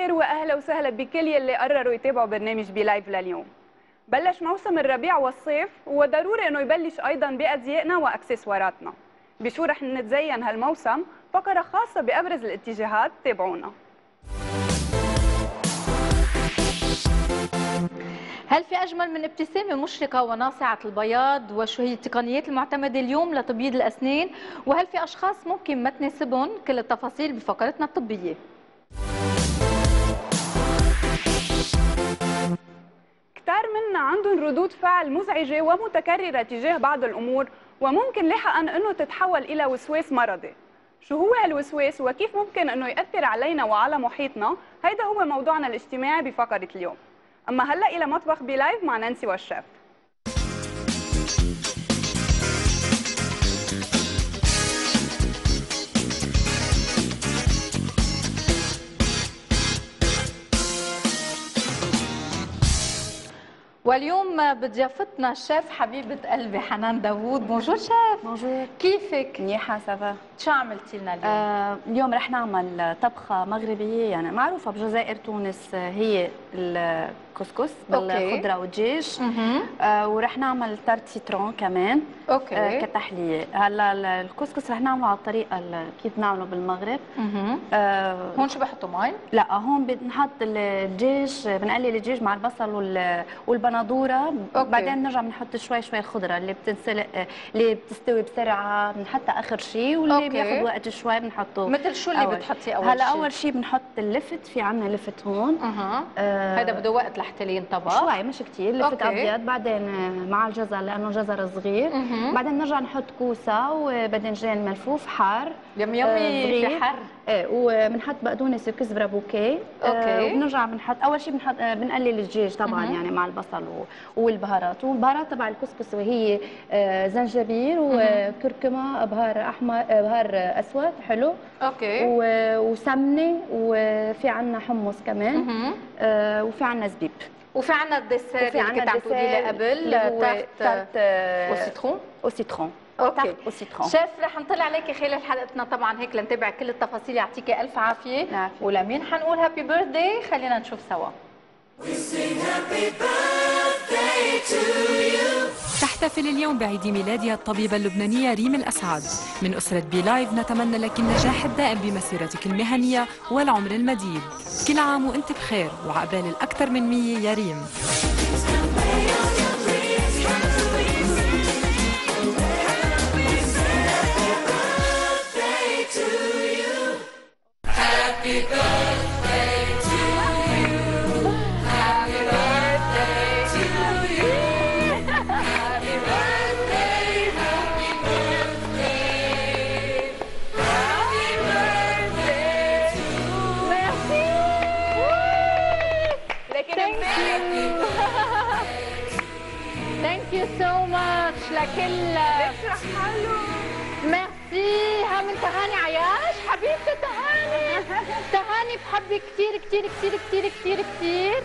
الخير وأهلا وسهلا بكل يلي قرروا يتابعوا برنامج بلايف لليوم. بلش موسم الربيع والصيف وضروري إنه يبلش أيضا بازيائنا وأكسسواراتنا. بشو رح نتزين هالموسم؟ فقرة خاصة بأبرز الاتجاهات تابعونا. هل في أجمل من ابتسامة مشرقة وناصعة البياض وشو هي التقنيات المعتمدة اليوم لتبييض الأسنان وهل في أشخاص ممكن ما تناسبهم كل التفاصيل بفقرتنا الطبية كتار منا عندهم ردود فعل مزعجة ومتكررة تجاه بعض الأمور وممكن لاحقا أنه تتحول إلى وسواس مرضي. شو هو هالوسواس؟ وكيف ممكن أنه يأثر علينا وعلى محيطنا؟ هيدا هو موضوعنا الاجتماعي بفقرة اليوم. أما هلأ إلى مطبخ بلايف مع نانسي والشيف واليوم بضيافتنا الشيف حبيبة قلبي حنان داوود bonjour شيف bonjour كيفك؟ منيحة ça va شو عملتي لنا اليوم؟ آه اليوم رح نعمل طبخة مغربية يعني معروفة بجزائر تونس هي الكسكس بالخضرة والدجاج آه ورح نعمل tarte citron كمان. Okay. آه كتحلية. هلا ال- الكسكس رح نعمله على الطريقة ال- كيف بنعمله بالمغرب. آه هون شو بحطوا؟ مي؟ لا هون بنحط الدجاج بنقلي الدجاج مع البصل وال- والبندورة. Okay. بعدين نرجع بنحط شوي شوي الخضرة اللي بتنسلق اللي بتستوي بسرعة. بنحطها آخر شيء واللي okay. بياخذ وقت شوي بنحطه. مثل شو اللي أول بتحطي أول هلا شيء؟ أول شيء بنحط اللفت في عنا لفت هون. أها. آه، هيدا بده وقت لحتى ينطبخ شوي مش كثير لفت. أبيض بعدين آه، مع الجزر لأنه جزر صغير مهم. بعدين نرجع نحط كوسة وباذنجان ملفوف حار يم آه، يمي في صغير. حر إيه وبنحط بقدونس وكزبره bouquet. آه وبنرجع بنحط أول شيء بنحط آه بنقلي الدجاج طبعا مهم. يعني مع البصل و- والبهارات والبهارات تبع الكسكس وهي آه زنجبيل وكركمه بهار أحمر آه بهار أسود حلو okay وسمنة وفي عنا حمص كمان. آه وفي عنا زبيب وفي عنا ال dessert اللي كنت عم تقولي لي قبل tarte آه، و citron و citron okay. و citron شيف رح نطلع عليكي خلال حلقتنا طبعا هيك لنتابع كل التفاصيل يعطيكي ألف عافية. ولمين حنقول happy birthday خلينا نشوف سوا. تحتفل اليوم بعيد ميلادها الطبيبة اللبنانية ريم الأسعد. من أسرة بي لايف نتمنى لك النجاح الدائم بمسيرتك المهنية والعمر المديد. كل عام وأنت بخير وعقبال الأكثر من مية يا ريم. تهاني عياش حبيبتي تهاني. تهاني بحبك كثير كثير كثير كثير كثير كثير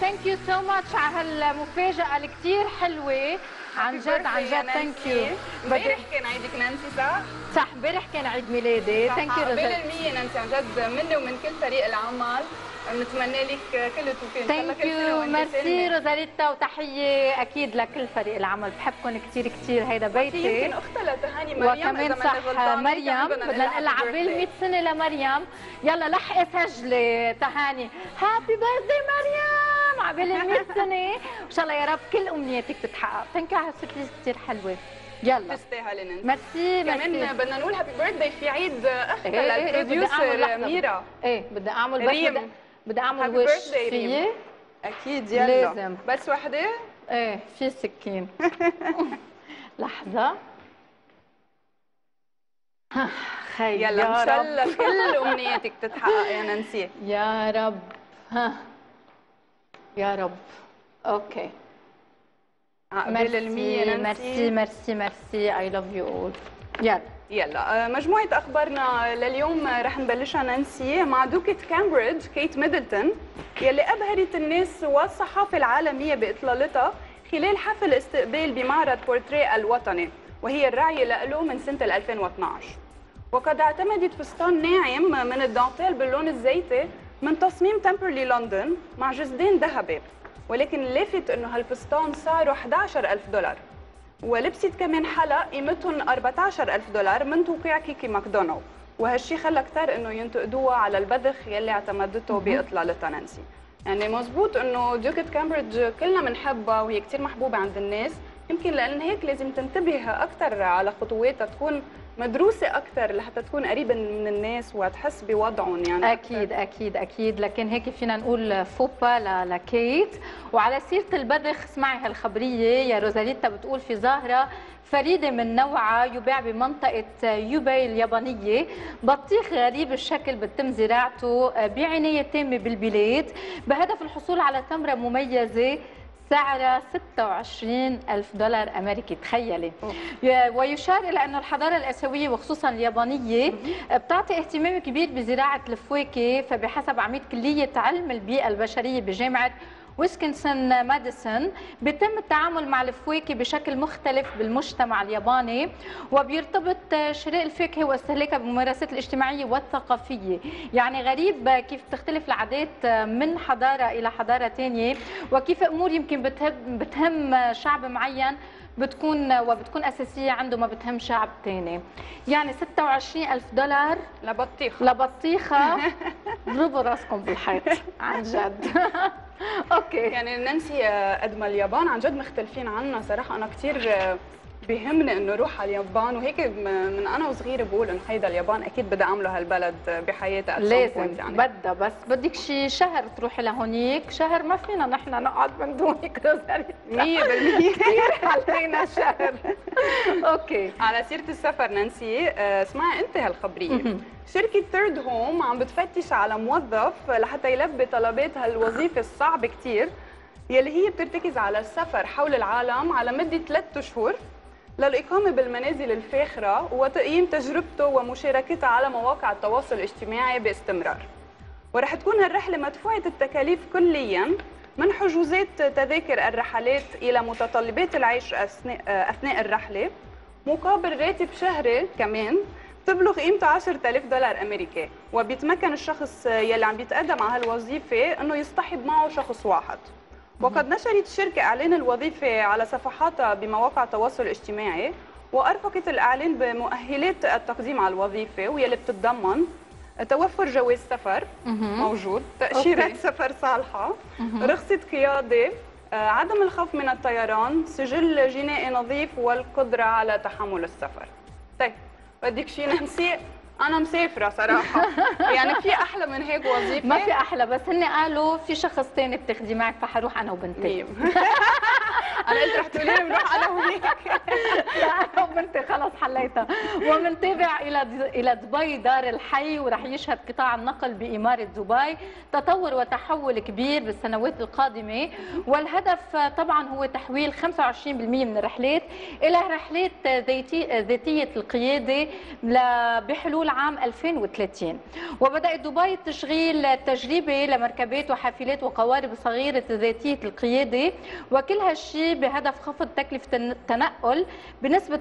thank you so much على هالمفاجأة اللي كثير حلوة. عن جد عن جد thank you امبارح كان عيدك نانسي صح؟ صح امبارح كان عيد ميلادي. Thank you عقبال المية نانسي عن جد مني ومن كل فريق العمل. بنتمنى لك كل التوفيق. Thank you merci. روزاليتا وتحية أكيد لكل فريق العمل. بحبكم كثير كثير هيدا في يمكن بيتي اختها لتهاني مريم وكمان صح مريم. بدنا نقول birthday. 100 سنة لمريم. يلا لحقي سجلي تهاني. Happy birthday مريم! عقبال 100 سنة. وان شاء الله يا رب كل أمنياتك تتحقق. Thank you على ال surprise كثير حلوة. يلا. تستاهلي نانسي ميرسي كمان بدنا نقول happy birthday في عيد أختها إيه، إيه، إيه، لل producer. ميرا. إيه بدي أعمل بس ريم. بدي- أعمل وش. فيي أكيد يلا. لازم. بس وحدة؟ إيه في سكين. لحظة. خي يلا إن شاء. الله كل امنياتك تتحقق يا نانسي. يا رب. ها. يا رب. Okay. Merci نانسي. Merci Merci I love you all يلا. يلا آه، مجموعة أخبارنا لليوم آه، رح نبلشها نانسي مع دوقة كامبريدج كيت ميدلتون يلي أبهرت الناس والصحافة العالمية بإطلالتها خلال حفل استقبال بمعرض بورتريه الوطني وهي الراعية له من سنة 2012 وقد اعتمدت فستان ناعم من الدانتيل باللون الزيتي من تصميم تمبرلي لندن مع جزدين ذهبي ولكن اللافت إنه هالفستان سعره 11000 دولار. ولبست كمان حلق قيمتهم 14000 دولار من توقيع كيكي ماكدونالد. وهالشي خلى كثار إنه ينتقدوها على البذخ يلي اعتمدته باطلالتها نانسي يعني مزبوط إنه ديوكة كامبريدج كلنا بنحبها وهي كثير محبوبة عند الناس. يمكن لأن هيك لازم تنتبه أكثر على خطواتها تكون مدروسة أكثر لحتى تكون قريبه من الناس وتحس بوضعهم يعني أكيد أكثر. أكيد أكيد. لكن هيك فينا نقول فوبا لكيت. وعلى سيرة البذخ اسمعي هالخبرية. يا روزاليتا بتقول في ظاهره فريدة من نوعها يباع بمنطقة يوبي اليابانية. بطيخ غريب الشكل بتم زراعته بعناية تامة بالبلاد. بهدف الحصول على ثمرة مميزة سعرها 26 ألف دولار أمريكي تخيلي. ويشار إلى أن الحضارة الآسيوية وخصوصا اليابانية بتعطي اهتمام كبير بزراعة الفواكه فبحسب عميد كلية علم البيئة البشرية بجامعة ويسكنسون ماديسون بيتم التعامل مع الفواكه بشكل مختلف بالمجتمع الياباني وبيرتبط شراء الفاكهه واستهلاكها بالممارسات الاجتماعية والثقافية. يعني غريب كيف تختلف العادات من حضارة إلى حضارة ثانية وكيف أمور يمكن بتهم, بتهم شعب معين بتكون وبتكون أساسية عنده ما بتهم شعب ثاني يعني 26 ألف دولار لبطيخة. لبطيخة. ضربوا راسكم بالحيط عن جد. Okay. يعني نانسي قد ما اليابان عن جد مختلفين عنا صراحة. أنا كثير بيهمني إنه أروح على اليابان وهيك من أنا وصغيرة بقول إنه هيدا اليابان أكيد بدي أعمله هالبلد بحياتي لازم يعني. بدها بس. بدك شي شهر تروحي لهونيك شهر ما فينا نحن نقعد من دونك 100% كثير علينا شهر. Okay. على سيرة السفر نانسي اسمعي أنت هالخبرية. شركة ثيرد هوم عم بتفتش على موظف لحتى يلبي طلبات هالوظيفة الصعبة كثير يلي هي بترتكز على السفر حول العالم على مدة ثلاثة شهور للإقامة بالمنازل الفاخرة وتقييم تجربته ومشاركتها على مواقع التواصل الاجتماعي باستمرار. ورح تكون الرحلة مدفوعة التكاليف كلياً من حجوزات تذاكر الرحلات إلى متطلبات العيش أثناء الرحلة مقابل راتب شهري كمان تبلغ قيمته 10000 دولار أمريكي. وبيتمكن الشخص يلي عم بيتقدم على هالوظيفة إنه يصطحب معه شخص واحد. وقد نشرت الشركة إعلان الوظيفة على صفحاتها بمواقع التواصل الاجتماعي وأرفقت الإعلان بمؤهلات التقديم على الوظيفة واللي بتتضمن توفر جواز سفر موجود تأشيرة سفر صالحة رخصة قيادة عدم الخوف من الطيران سجل جنائي نظيف والقدرة على تحمل السفر. طيب بدك شيء ننسي؟ أنا مسافرة صراحة. يعني في أحلى من هيك وظيفة؟ ما في أحلى بس هن قالوا في شخص ثاني بتاخذي معك فحروح أنا وبنتي أنا قلت رح تقولي لي بنروح أنا وهيك. لا أنا وبنتي خلص حليتها. وبنتابع إلى إلى دبي دار الحي ورح يشهد قطاع النقل بإمارة دبي. تطور وتحول كبير بالسنوات القادمة. والهدف طبعا هو تحويل 25% من الرحلات إلى رحلات ذاتي ذاتية القيادة بحلول عام 2030 وبدأت دبي تشغيل تجريبي لمركبات وحافلات وقوارب صغيرة ذاتية القيادة وكل هالشيء بهدف خفض تكلفة التنقل بنسبة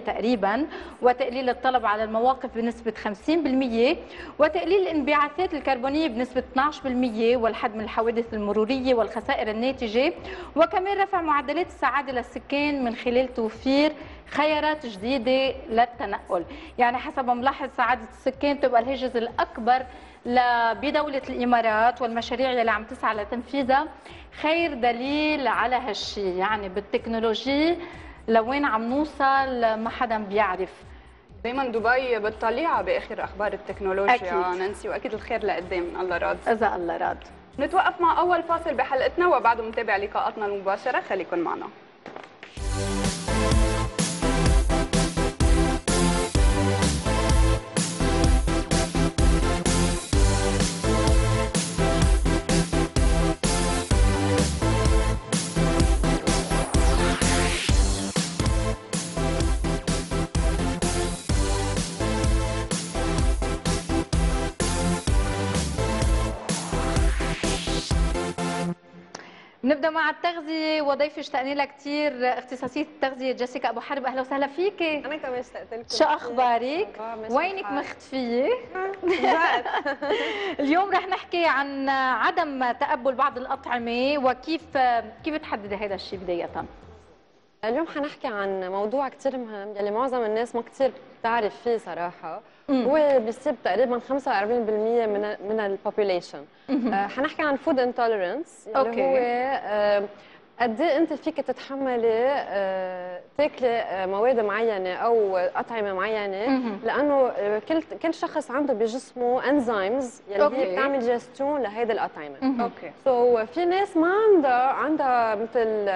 45% تقريبا وتقليل الطلب على المواقف بنسبة 50% وتقليل الانبعاثات الكربونية بنسبة 12% والحد من الحوادث المرورية والخسائر الناتجة وكمان رفع معدلات السعادة للسكان من خلال توفير خيارات جديدة للتنقل. يعني حسب ملاحظ سعادة السكان تبقى الهجز الأكبر بدولة الإمارات والمشاريع اللي عم تسعى لتنفيذها خير دليل على هالشي. يعني بالتكنولوجي لوين عم نوصل ما حدا بيعرف. دايما دبي بتطلعها بآخر أخبار التكنولوجيا. أكيد. نانسي وأكيد الخير لقدام. الله راد. إذا الله راد. نتوقف مع أول فاصل بحلقتنا وبعده بنتابع لقاءاتنا المباشرة خليكن معنا. نبدأ مع التغذية وضيفي اشتقنا لها كثير اختصاصية التغذية جيسيكا أبو حرب. أهلا وسهلا فيكي. أنا كمان اشتقت لكم. شو أخبارك؟ وينك مختفية؟ اليوم رح نحكي عن عدم تقبل بعض الأطعمة وكيف كيف تحددي هذا الشيء بداية؟ اليوم حنحكي عن موضوع كثير مهم يلي معظم الناس ما كثير بتعرف فيه صراحة. هو بيصيب تقريبا 45% من من ال population آه حنحكي عن food intolerance يلي okay. هو آه قد إيه أنت فيك تتحملي آه تاكلي آه مواد معينة أو أطعمة معينة. لأنه كل كل شخص عنده بجسمه enzymes يلي هي بتعمل جستيون لهيدي الأطعمة. Okay so so في ناس ما عندها عندها مثل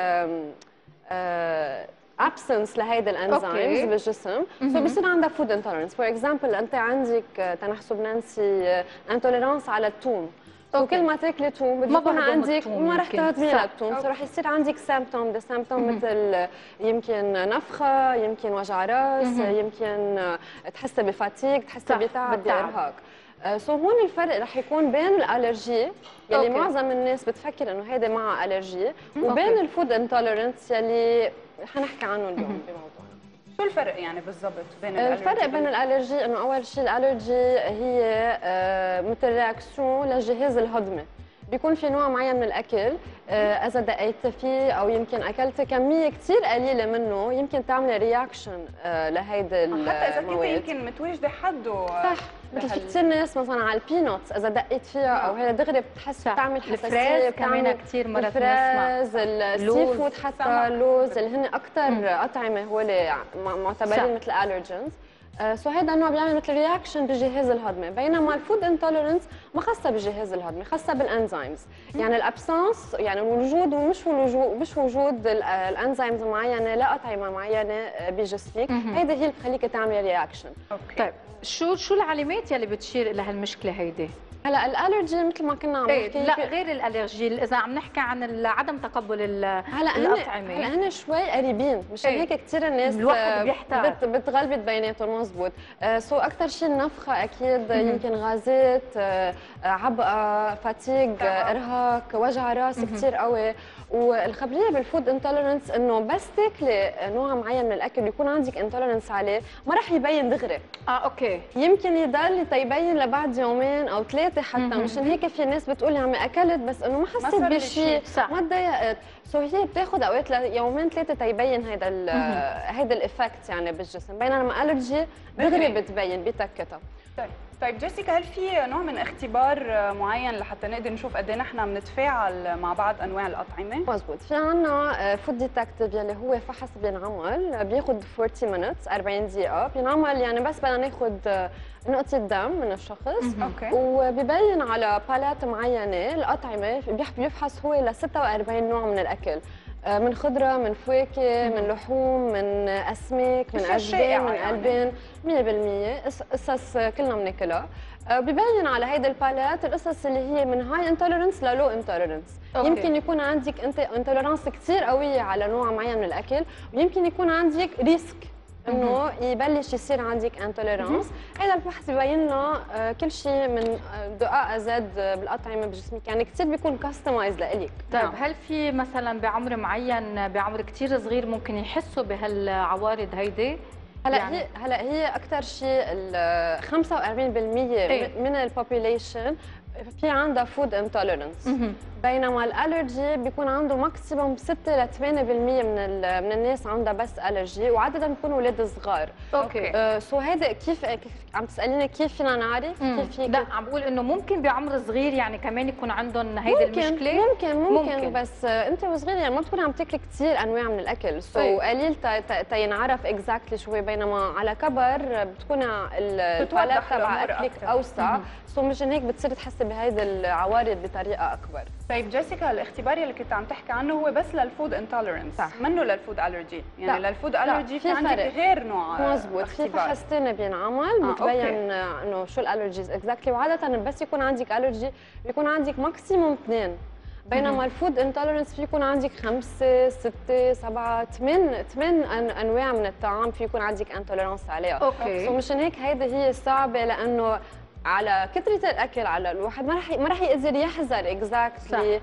absence لهيدي ال enzymes بالجسم. So بصير عندها food intolerance for example أنت عندك تنحسب نانسي intolérance على الثوم وكل ما تاكلي ثوم بده يكون عندك ما رح تهضمي للثوم so رح يصير عندك symptômes des symptômes مثل يمكن نفخة يمكن وجع رأس يمكن تحسي ب fatigue تحسي بتعب بإرهاق. So هون الفرق رح يكون بين ال allergy يلي. معظم الناس بتفكر إنه هيدا معها allergy وبين ال food intolerance يلي حنحكي عنه اليوم بموضوعنا شو الفرق يعني بالضبط بين ال allergy؟ الفرق بين ال allergy إنه أول شيء ال allergy هي مثل réaction للجهاز الهضمي. بيكون في نوع معين من الأكل إذا دقيت فيه أو يمكن أكلت كمية كثير قليلة منه يمكن تعمل reaction لهيدي المواد حتى إذا كنت يمكن متواجده حده صح مثل في كثير ناس مثلا على ال peanuts إذا دقيت فيها أو هي دغري بتحس بتعمل حساسية كمان كثير مرات الفريز ال seafood حتى اللوز اللي هن أكثر أطعمة هول معتبرين مثل allergens so هذا النوع بيعمل مثل reaction بالجهاز الهضمي بينما ال food intolerance ما خاصة بالجهاز الهضمي خاصة بال enzymes يعني ال absence يعني الوجود ومش وجود مش وجود ال enzymes معينة لاطعمه معينة بجسمك هيدي هي اللي بتخليك تعملي reaction طيب شو شو العلامات يلي بتشير إلى هالمشكلة هيدي؟ هلا ال allergy مثل ما كنا عم نحكي لا غير ال allergy إذا عم نحكي عن عدم تقبل هلا الأطعمة. هلا هن شوي قريبين. مش إيه؟ هيك كثير الناس الواحد بيحتار بت بتغلبت بيناتهم مزبوط. آه so أكثر شيء النفخة أكيد يمكن غازات آه عبقه fatigue آه إرهاق وجع راس كثير قوي. والخبرية بال food intolerance إنه بس تاكلي نوع معين من الأكل يكون عندك intolerance عليه ما راح يبين دغري. آه okay. يمكن يضل تيبين لبعد يومين أو ثلاثة حتى مشان هيك في ناس بتقول عم أكلت بس إنه ما حسيت بشيء ما تضايقت. so هي بتاخذ أوقات يومين ثلاثة تيبين هيدا هيدا ال effect يعني بالجسم. بينما allergy دغري بتبين بوقتها طيب. طيب جيسيكا هل في نوع من اختبار معين لحتى نقدر نشوف قد إيه نحن بنتفاعل مع بعض أنواع الأطعمة؟ مزبوط، في عندنا food detective يلي هو فحص بينعمل بياخذ 40 minutes 40 دقيقة، بينعمل يعني بس بدنا ناخذ نقطة دم من الشخص. okay. وببين على palette معينة الأطعمة بيفحص هو ل 46 نوع من الأكل. من خضرة من فواكه من لحوم من أسماك من أجبان من ألبان 100% قصص كلنا بناكلها. ببين على هيدي ال palette القصص اللي هي من high intolerance لل low intolerance يمكن يكون عندك أنت intolerance كثير قوية على نوع معين من الأكل ويمكن يكون عندك risk إنه يبلش يصير عندك intolerance هذا الفحص ببين لنا كل شيء من دقائق زاد بالأطعمة بجسمك يعني كثير بيكون customized لإلك طيب نعم. هل في مثلا بعمر معين بعمر كثير صغير ممكن يحسوا بهالعوارض هيدي هلأ يعني. هي هلأ هي أكثر شيء 45% إيه؟ من ال population في عندها food intolerance بينما ال allergy بيكون عنده maximum 6 ل 8% من من الناس عندها بس allergy وعاده بيكونوا أولاد صغار. okay. آه so هيدا كيف عم تسأليني كيف فينا نعرف؟ كيف في لا عم بقول إنه ممكن بعمر صغير يعني كمان يكون عندهم هيدي المشكلة. ممكن ممكن, ممكن. بس آه أنت وصغير يعني ما بتكوني عم تاكلي كثير أنواع من الأكل. so قليل تينعرف exactly شو بينما على كبر بتكون ال palette تبع أكلك أوسع. so مشان هيك بتصير تحسي بهيدي العوارض بطريقة أكبر. طيب جيسيكا الاختبار اللي كنت عم تحكي عنه هو بس لل food intolerance صح. منه لل food allergy يعني لا. لل food allergy في عندك غير نوع مزبوط. في فحصتين بينعمل آه بتبين إنه شو ال allergies exactly وعادة بس يكون عندك allergy بيكون عندك maximum اثنين. بينما ال food intolerance في يكون عندك خمسة ستة سبعة ثمان ثمان أنواع من الطعام في يكون عندك intolerance عليها. okay. so مشان هيك هيدي هي صعبة لأنه على كثرة الأكل على الواحد. ما رح ما رح يقدر يحذر exactly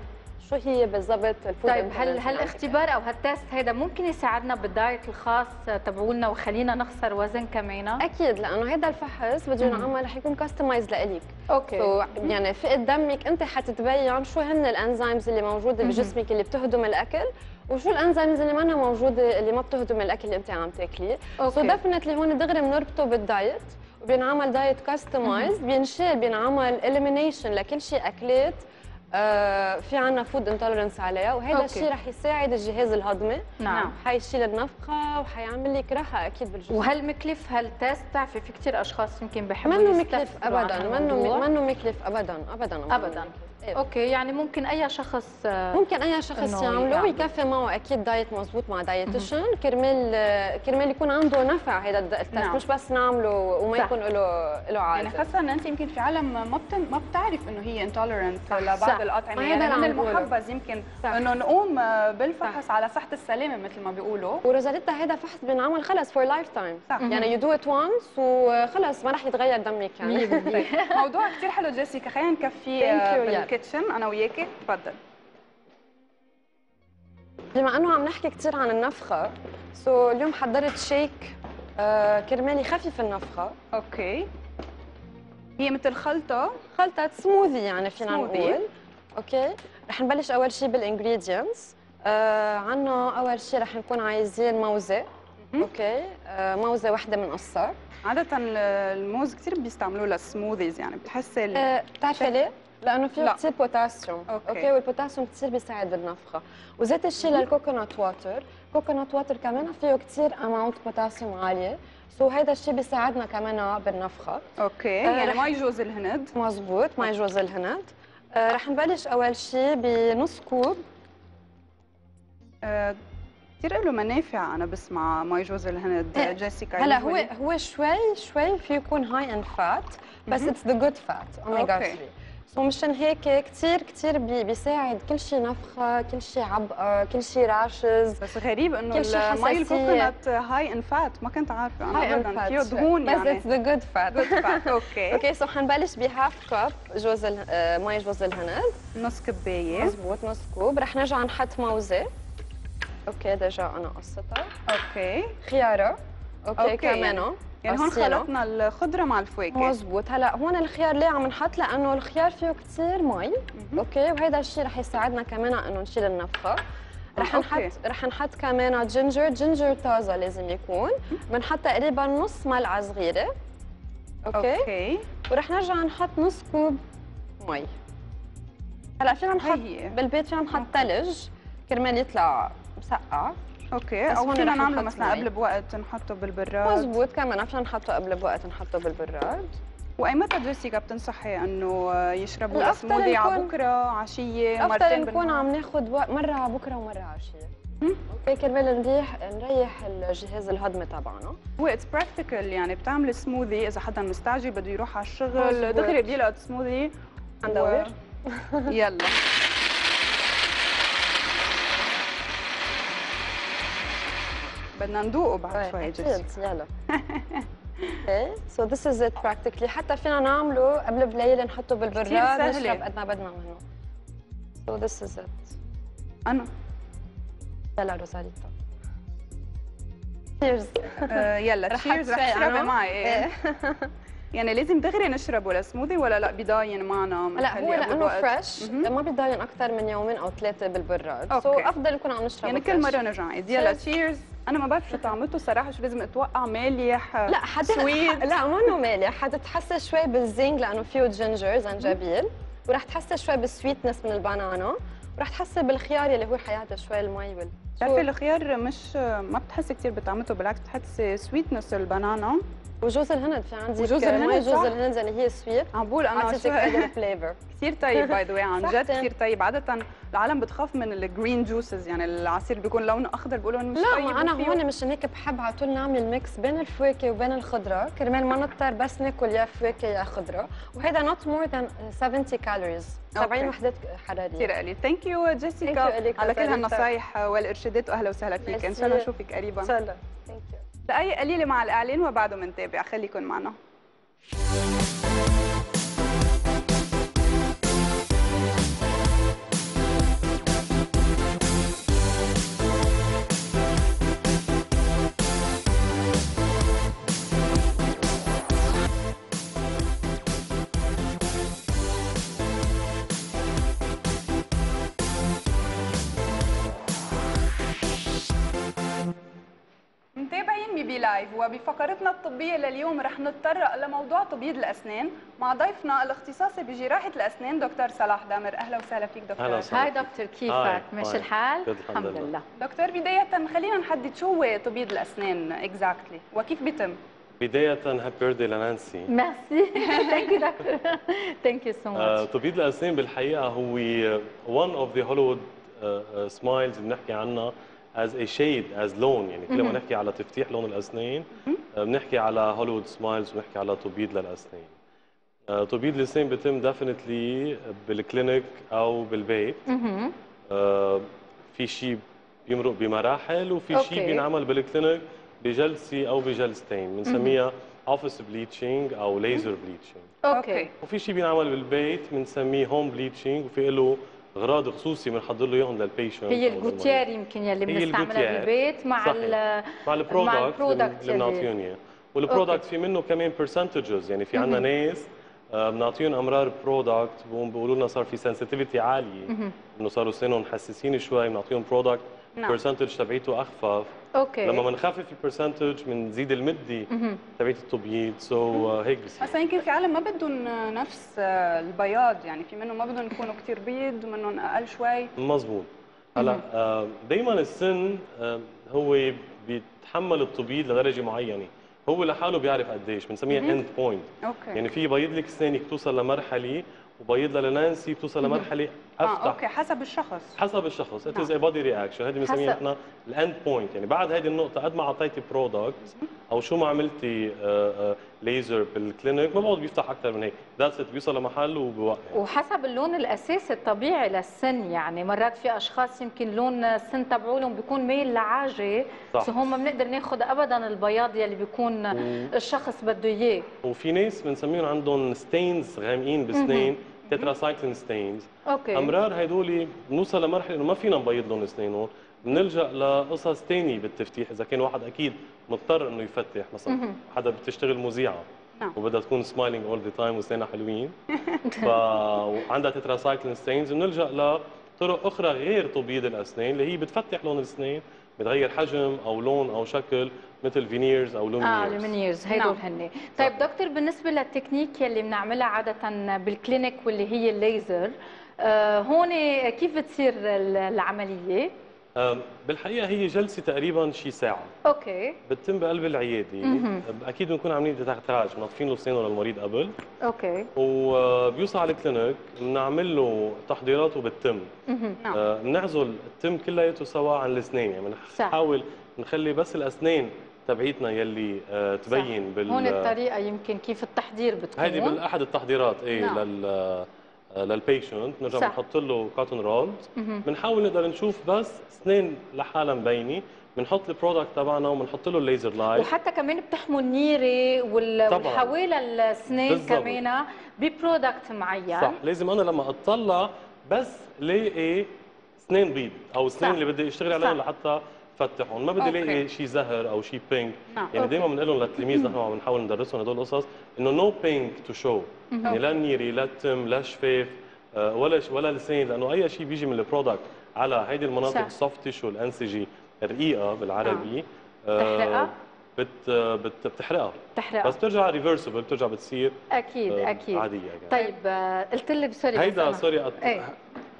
شو هي بالضبط ال food طيب هل هالاختبار أو هال test هذا ممكن يساعدنا بال diet الخاص تبعولنا وخلينا نخسر وزن كمان؟ أكيد لأنه هذا الفحص بده ينعمل رح يكون customized لإلك. okay. So يعني فئة دمك أنت حتتبين شو هن ال enzymes اللي موجودة بجسمك اللي بتهضم الأكل وشو ال enzymes اللي ما موجودة اللي ما بتهضم الأكل اللي أنت عم تاكليه. so definitely هون دغري بنربطه بال diet. وبينعمل diet customized بينشال بينعمل elimination لكل شيء أكلات آه في عنا food intolerance عليها وهذا الشيء رح يساعد الجهاز الهضمي. نعم. حيشيل النفخة وحيعمل لك راحة أكيد بالجسم. وهل مكلف هال test بتعرفي في كثير أشخاص يمكن بحبوا منه مكلف ابدا منه منه مكلف ابدا ابدا ابدا, أبداً. إيه. okay يعني ممكن أي شخص ممكن أي شخص يعمله ويكفي معه أكيد diet مزبوط مع dietitian. كرمال كرمال يكون عنده نفع هذا ال test نعم. مش بس نعمله وما يكون له له عادة. يعني خاصة إن أنت يمكن في عالم ما بتن... ما بتعرف إنه هي intolerant لبعض الاطعمه يعني من المحبذ يمكن إنه نقوم بالفحص صح. على صحة السلامة مثل ما بيقولوا. وروزاليتا هذا فحص بينعمل خلص for lifetime يعني you do it once وخلص ما راح يتغير دمك يعني. موضوع كثير حلو جيسيكا خلينا نكفي بال kitchen أنا وياك هيك تفضل. بما أنه عم نحكي كثير عن النفخة so اليوم حضرت shake آه كرمال يخفف النفخة. okay. هي مثل خلطة. خلطة سموذي يعني فينا نقول. Okay. رح نبلش أول شيء بال ingredients آه عنا أول شيء رح نكون عايزين موزة. Okay. آه موزة وحدة منقصها. عادة الموز كثير بيستعملوه لل smoothies يعني. بتحسي آه بتعرفي ليه؟ لأنه فيه كثير بوتاسيوم okay. Okay? والبوتاسيوم كثير بيساعد بالنفخه وذات الشيء لل coconut water coconut water كمان فيه كثير amount بوتاسيوم عالية. so هيدا الشيء بيساعدنا كمان بالنفخة. Okay. آه يعني مي جوز الهند. مزبوط مي جوز الهند. آه رح نبلش أول شيء بنص كوب. آه كثير له منافع. أنا بسمع مي جوز الهند. جيسيكا هلا هو هو شوي شوي في يكون high in fat بس it's the good fat omega 3 ومشان هيك كثير كثير بيساعد. كل شيء نفخة كل شيء عبقة كل شيء rashes. بس غريب إنه المي ال coconut high in fat ما كنت عارفة. أنا ابدا فيه دهون يعني. بس it's the good fat good fat okay okay so حنبلش ب half cup جوز آه، مي جوز الهند نص كباية. مزبوط نص كوب. رح نرجع نحط موزة. Okay déjà أنا قصتها. أوكي خيارة. Okay, okay. كمان يعني هون خلطنا الخضرة مع الفواكه. مزبوط. هلا هون الخيار ليه عم نحط لأنه الخيار فيه كثير مي. Okay? وهذا الشيء رح يساعدنا كمان إنه نشيل النفخة. رح نحط رح نحط كمان ginger ginger طازة لازم يكون. بنحط تقريبا نص ملعقة صغيرة. Okay? Okay. ورح نرجع نحط نص كوب مي. هلا فينا نحط بالبيت فينا نحط ثلج كرمال يطلع مسقع. Okay أو فينا نعمله مثلا قبل بوقت نحطه بالبراد؟ مزبوط كمان فينا نحطه قبل بوقت نحطه بالبراد. وأي متى جيسيكا بتنصحي إنه يشربوا السموذي على بكرة عشية مرتين نكون عم ناخذ مرة على بكرة ومرة عشية. Okay كرمال نريح نريح الجهاز الهضمي تبعنا. هو it's practical يعني بتعملي سموذي إذا حدا مستعجل بده يروح على الشغل دغري بيلقط سموذي ندور. يلا. بدنا ندوقه بعد شوي إكيد يلا. Okay so this is it practically حتى فينا نعمله قبل بليله نحطه بالبراد نشرب قد ما بدنا منه. So this is it أنا. يلا روزاليتا cheers يلا cheers رح تشربي معي إيه. يعني لازم دغري نشربه لسموذي ولا لا بضاين معنا لا هو لأنه fresh ما بضاين أكثر من يومين أو ثلاثة بالبراد. so so أفضل يكون عم نشربه يعني كل مرة نرجع نعيد يلا cheers أنا ما بعرف شو طعمته صراحة شو لازم أتوقع. مالح لا حد sweet لا منه مالح. حتتحسي شوي بال zing لأنه فيه ginger زنجبيل ورح تحسي شوي بال sweetness من البنانا ورح تحسي بالخيار اللي هو حيعطي شوي المي بال بتعرفي الخيار مش ما بتحسي كثير بطعمته بالعكس بتحسي sweetness ال banana وجوز الهند في عندي وجوز الهند جوز الهند اللي هي sweet عم بقول أنا flavor كثير طيب by the way عن جد كثير طيب. عادة العالم بتخاف من ال green juices يعني العصير بيكون لونه أخضر بيقولوا مش لا طيب لا أنا هون مشان هيك بحب على طول نعمل mix بين الفواكه وبين الخضرة. كرمال ما نضطر بس ناكل يا فواكه يا خضرة. وهيدا not more than 70 calories 70 وحدة حرارية. كثير قليل. Thank you جيسيكا على كل هالنصائح والإرشادات واهلا وسهلا فيك. إن شاء الله نشوفك قريبا. إن شاء الله. Thank you دقايق قليلة مع الإعلان وبعده بنتابع خليكم معنا. لايف وبفقرتنا الطبية لليوم رح نتطرق لموضوع تبييض الأسنان مع ضيفنا الاختصاصي بجراحة الأسنان دكتور صلاح دامر. أهلا وسهلا فيك دكتور. أهلا وسهلا. Hi دكتور كيفك؟ ماشي. الحال؟ الحمد لله. لله. دكتور بداية خلينا نحدد شو هو تبييض الأسنان exactly وكيف بيتم؟ بداية happy birthday لنانسي. Merci. Thank you دكتور. Thank you so much تبييض الأسنان بالحقيقة هو one of the Hollywood uh, uh, smiles اللي بنحكي عنها. As a shade as لون يعني كل ما نحكي على تفتيح لون الأسنان آه، بنحكي على هوليوود smiles وبنحكي على تبييض للأسنان. آه، تبييض الأسنان بيتم definitely بال clinic أو بالبيت. آه، في شيء بيمرق بمراحل وفي. شيء بينعمل بال clinic بجلسه أو بجلستين بنسميها office bleaching أو laser bleaching okay. وفي شيء بينعمل بالبيت بنسميه home bleaching وفي له اغراض خصوصي بنحضر له إياهم لل patient هي أو ال gouttières يمكن يلي بنستعملها. بالبيت مع صحيح. ال مع ال product ال product اللي بنعطيهم إياه. وال product في منه كمان percentages يعني في عندنا ناس آه، بنعطيهم أمرار product بيقولوا لنا صار في sensitivity عالية. إنه صاروا سنهم حساسين شوي بنعطيهم product نعم. percentage تبعيته أخف okay. لما بنخفف ال percentage بنزيد المده تبعت التبييض. So هيك بصير. مثلا يمكن في عالم ما بدهم نفس آه، البياض. يعني في منهم ما بدهم يكونوا كثير بيض ومنهم أقل شوي. مزبوط هلا دائما السن آه، هو بيتحمل التبييض لدرجة معينة. هو لحاله بيعرف قديش بنسميها end point يعني فيي بيض لك اسنانك توصل لمرحلة وبيض لنانسي بتوصل لمرحله آه أفتح. Okay حسب الشخص. حسب الشخص. It is. A body reaction هذه بنسميها. إحنا ال end point يعني بعد هذه النقطة قد ما أعطيتي product أو شو ما عملتي ليزر بال clinic ما بقعد بيفتح أكثر من هيك. that's it بيوصل لمحل وبوقف. وحسب اللون الأساسي الطبيعي للسن يعني مرات في أشخاص يمكن لون السن تبعولهم بيكون ميل لعاجي صح. هم ما بنقدر ناخذ ابدا البياض يلي بيكون الشخص بده إياه. وفي ناس بنسميهم عندهم stains غامقين بسنين tetracycline stains okay. أمرار هدول بنوصل لمرحلة إنه ما فينا نبيض لهم اسنانهم بنلجأ لقصص ثانية بالتفتيح إذا كان واحد أكيد مضطر إنه يفتح مثلا. حدا بتشتغل مذيعة. نعم. وبدها تكون smiling all the time واسنانها حلوين. ف وعندها tetracycline stains بنلجا لطرق أخرى غير تبييض الأسنان اللي هي بتفتح لون الأسنان بتغير حجم أو لون أو شكل مثل veneers أو آه Lumineers Lumineers نعم. هدول هن طيب دكتور بالنسبة للتكنيك يلي بنعملها عادة بال clinic واللي هي الليزر آه هون كيف بتصير ال- العملية؟ بالحقيقة هي جلسة تقريبا شي ساعة okay بتتم بقلب العيادة. أكيد بنكون عاملين détartrage منظفين له اسنانه للمريض قبل okay وبيوصل على ال clinic بنعمل له تحضيراته بالتم. نعم. بنعزل التم كلياته سوا عن الأسنان يعني. بنحاول نخلي بس الأسنان تبعيتنا يلي آه، تبين بال هون الطريقة يمكن كيف التحضير بتكون هيدي بالاحد التحضيرات إيه نعم. لل لل patient بنرجع. بنحط له cotton roll. بنحاول نقدر نشوف بس اسنان لحالها مبينه بنحط ال product تبعنا وبنحط له ال laser light وحتى كمان بتحموا النيرة وال- طبعاً. والحواله الاسنان. كمان ب product معين صح لازم أنا لما أطلع بس لاقي اسنان بيض أو اسنان. اللي بدي أشتغل عليهم صح. لحتى فتحهم ما بدي. الاقي شيء زهر أو شيء pink نعم. يعني. دائما بنقول لهم للتلاميذ نحن عم نحاول ندرسهم هدول القصص إنه no pink tissue يعني لا النيري لا التم لا الشفاف آه، ولا ولا لسان لأنه أي شيء بيجي من ال product على هيدي المناطق. ال soft tissue الانسجه الرقيقة بالعربي بتحرقها؟ بت بت بتحرقها تحرقها بس بترجع reversible بترجع بتصير أكيد آه، أكيد عادية يعني. طيب آه، قلت لي بسوري هيدا. سوري.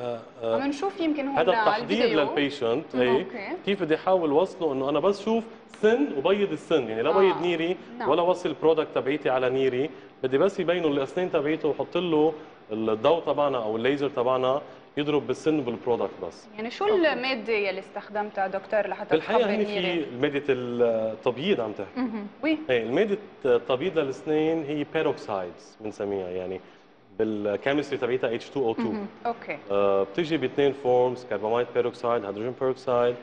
آه، آه، عم نشوف يمكن هون هذا التحضير. لل patient okay. كيف بدي أحاول وصله إنه أنا بس شوف سن وبيض السن يعني لا آه. بيض نيري نعم. ولا وصل ال product تبعيتي على نيري بدي بس يبينوا الأسنان تبعيته وحط له الضوء تبعنا أو الليزر تبعنا يضرب بالسن بال product بس يعني شو المادة يلي استخدمتها دكتور لحتى بالحقيقة هن النيرة؟ في ماده التبييض عم تحكي. وي إيه الماده التبييض للأسنان هي peroxides بنسميها يعني بال chemistry تبعيتها H2O2 okay. آه، بتيجي باثنين forms carbamide peroxide hydrogen peroxide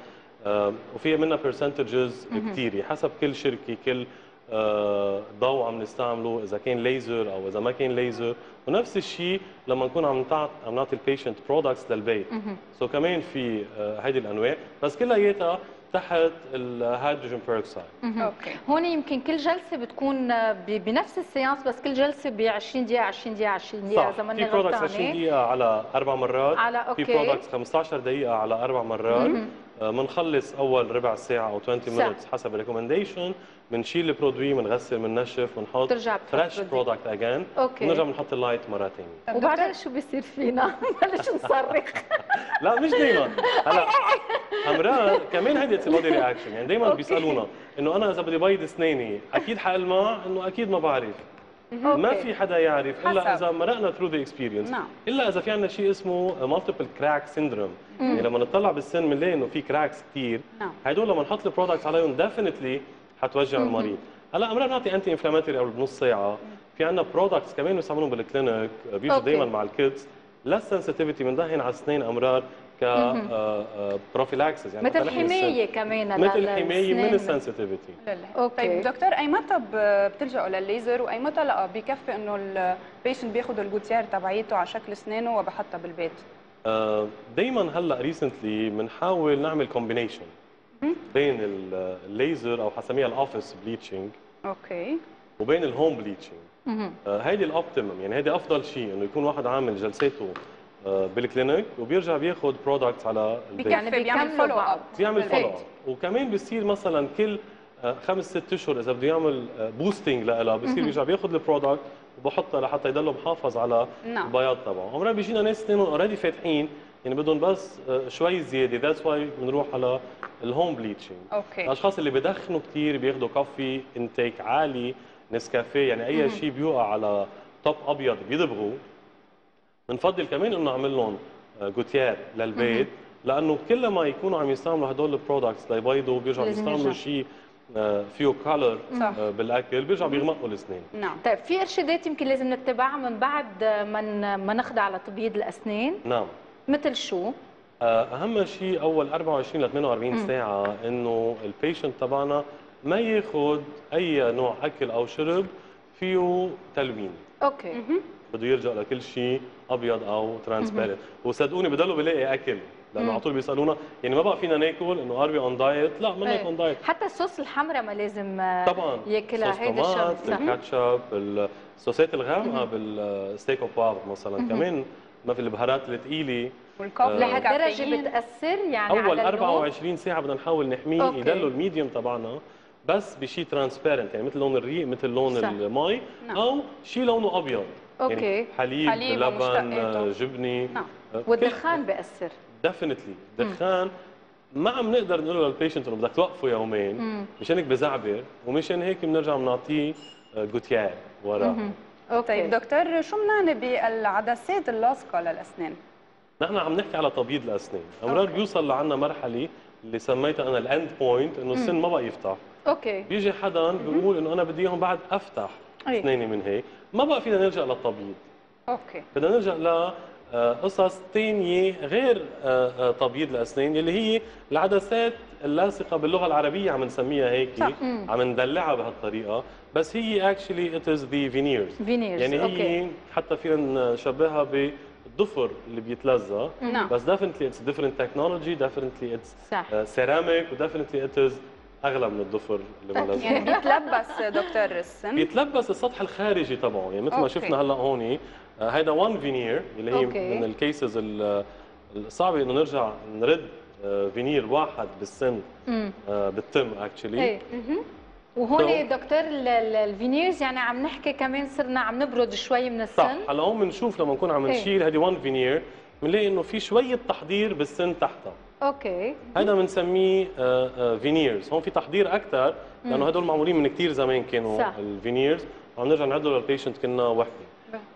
آه، وفيها منها percentages كثيره حسب كل شركة كل آه، ضوء عم نستعمله إذا كان ليزر أو إذا ما كان ليزر ونفس الشيء لما نكون عم نعطي عم نعطي ال patient products للبيت. so so كمان في آه، هيدي الأنواع. بس كلياتها تحت ال hydrogen peroxide okay. هون يمكن كل جلسة بتكون بنفس ال séance بس كل جلسة ب 20 دقيقة 20 دقيقة 20 دقيقة اذا في products 20 غلطانه دقيقة على أربع مرات. على- okay. في products 15 دقيقة على أربع مرات. بنخلص أول ربع ساعة أو 20 صح. minutes حسب ال recommendation بنشيل ال produit بنغسل بننشف بنحط بترجع بتحط fresh. product again okay. بنرجع بنحط ال light مرة ثانية وبعدين شو بيصير فينا؟ بلش نصرخ لا مش دائما هلا امرار كمان هيدي body reaction يعني دائما. بيسألونا إنه أنا إذا بدي بيض اسناني أكيد حالمع إنه أكيد ما بعرف ما. في حدا يعرف إلا حسب. إذا مرقنا through the experience نعم. إلا إذا في عندنا شيء اسمه multiple crack syndrome يعني لما نطلع بالسن بنلاقي إنه في cracks كثير نعم. هدول لما نحط ال products عليهم definitely حتوجع المريض. هلا امرار بنعطي anti-inflammatory قبل بنص ساعه في عندنا products كمان بنستعملهم بال clinic بيجوا. دائما مع ال kits لل sensitivity بندهن على اسنان أمرار ك prophylaxis يعني مثل حتى نحمي السن. حمايه كمان مثل حماية من. ال sensitivity. طيب دكتور أي متى بتلجأوا للليزر؟ وأي متى لا بكفي إنه ال patient بياخذ ال gouttière تبعيته على شكل اسنانه وبحطها بالبيت؟ دائما هلأ recently بنحاول نعمل combination بين ال- الليزر أو حسميها ال office bleaching okay وبين ال home bleaching مهم. هيدي ال optimum يعني هيدي أفضل شيء إنه يكون واحد عامل جلساته آه، بال clinic وبيرجع بياخذ products على البيت يعني بيعمل follow. up بيعمل. follow وكمان بيصير مثلا كل آه، خمس ست أشهر إذا بده يعمل boosting لها بصير بيرجع بياخذ ال product وبحطها لحتى يضل محافظ على نعم. البياض تبعه عمرها بيجينا ناس اسنانهم already فاتحين يعني بدهم بس آه، شوي زيادة. that's why بنروح على ال home bleaching okay الأشخاص اللي بدخنوا كثير بياخذوا coffee intake عالي نسكافيه يعني أي شيء بيوقع على طب أبيض بيدبغوا بنفضل كمان إنه نعمل لهم آه، جوتيات للبيت لأنه كل ما يكونوا عم يستعملوا هدول ال products ليبيضوا بيرجعوا يستعملوا. شيء آه، فيه صح. بالأكل بيرجعوا بيغمقوا الأسنان. نعم. طيب في أرشادات يمكن لازم نتبعها من بعد ما ما نخضع على تبييض الأسنان؟ نعم. مثل شو؟ آه، أهم شيء أول 24 ل 48 ساعة إنه ال patient تبعنا ما ياخذ أي نوع أكل أو شرب فيه تلوين. okay. بده يرجع لكل شيء أبيض أو transparent وصدقوني بضلوا بلاقي أكل لأنه على طول بيسألونا يعني ما بقى فينا ناكل إنه are we on diet لا ما إيه. on diet حتى الصوص الحمراء ما لازم آه، طبعا. ياكلها هيدا طماط الشغل صح الكاتشب الصوصات الغامقة بالستيك اوف باب مثلا. كمان ما في البهارات الثقيله والكوفي لهالدرجة والكافيين. بتاثر يعني أول على اللون؟ 24 ساعة بدنا نحاول نحميه أوكي. يضلوا ال medium تبعنا بس بشيء transparent يعني مثل لون الريق مثل لون صح. المي نعم. أو شيء لونه أبيض أوكي. يعني حليب, حليب لبن. آه، جبنة نعم. والدخان بيأثر definitely دخان ما عم نقدر نقول له لل patient إنه بدك توقفه يومين مشان هيك بزعبر ومشان هيك بنرجع بنعطيه آه، جوتيار وراه okay. طيب دكتور شو بنعني بالعدسات اللاصقه للاسنان؟ نحن عم نحكي على تبييض الأسنان. امرار okay. بيوصل لعنا مرحلة اللي سميتها أنا ال end point إنه السن ما بقى يفتح. okay. بيجي حدا بيقول إنه أنا بدي إياهم بعد أفتح. أسناني من هيك. ما بقى فينا نرجع للتبييض. okay. بدنا نرجع ل آه، قصص ثانية غير آه، آه، تبييض الأسنان اللي هي العدسات اللاصقة باللغة العربية عم نسميها هيك. صح. عم ندلعها بهالطريقة. بس هي actually it is the veneers. veneers يعني هي okay حتى فينا نشبهها بالضفر اللي بيتلزق. نعم. بس definitely it's different technology definitely it's صح. uh, ceramic و definitely it is أغلى من الضفر اللي بنلزقه يعني بيتلبس دكتور السن بيتلبس السطح الخارجي تبعه. يعني مثل ما. شفنا هلا هون آه، هيدا one veneer اللي هي okay. من ال cases ال- الصعبه إنه نرجع نرد فينير واحد بالسن آه، بالتم actually إيه. وهون دكتور ال- ال- ال veneers يعني عم نحكي كمان صرنا عم نبرد شوي من صح السن. هلا هون بنشوف لما نكون عم إيه. نشيل هيدي one veneer بنلاقي إنه في شوية تحضير بالسن تحتها. okay. هذا بنسميه veneers هون في تحضير أكثر لأنه هدول معمولين من كثير زمان كانوا صح. ال veneers وعم نرجع نعدله لل patient كنا وحدة.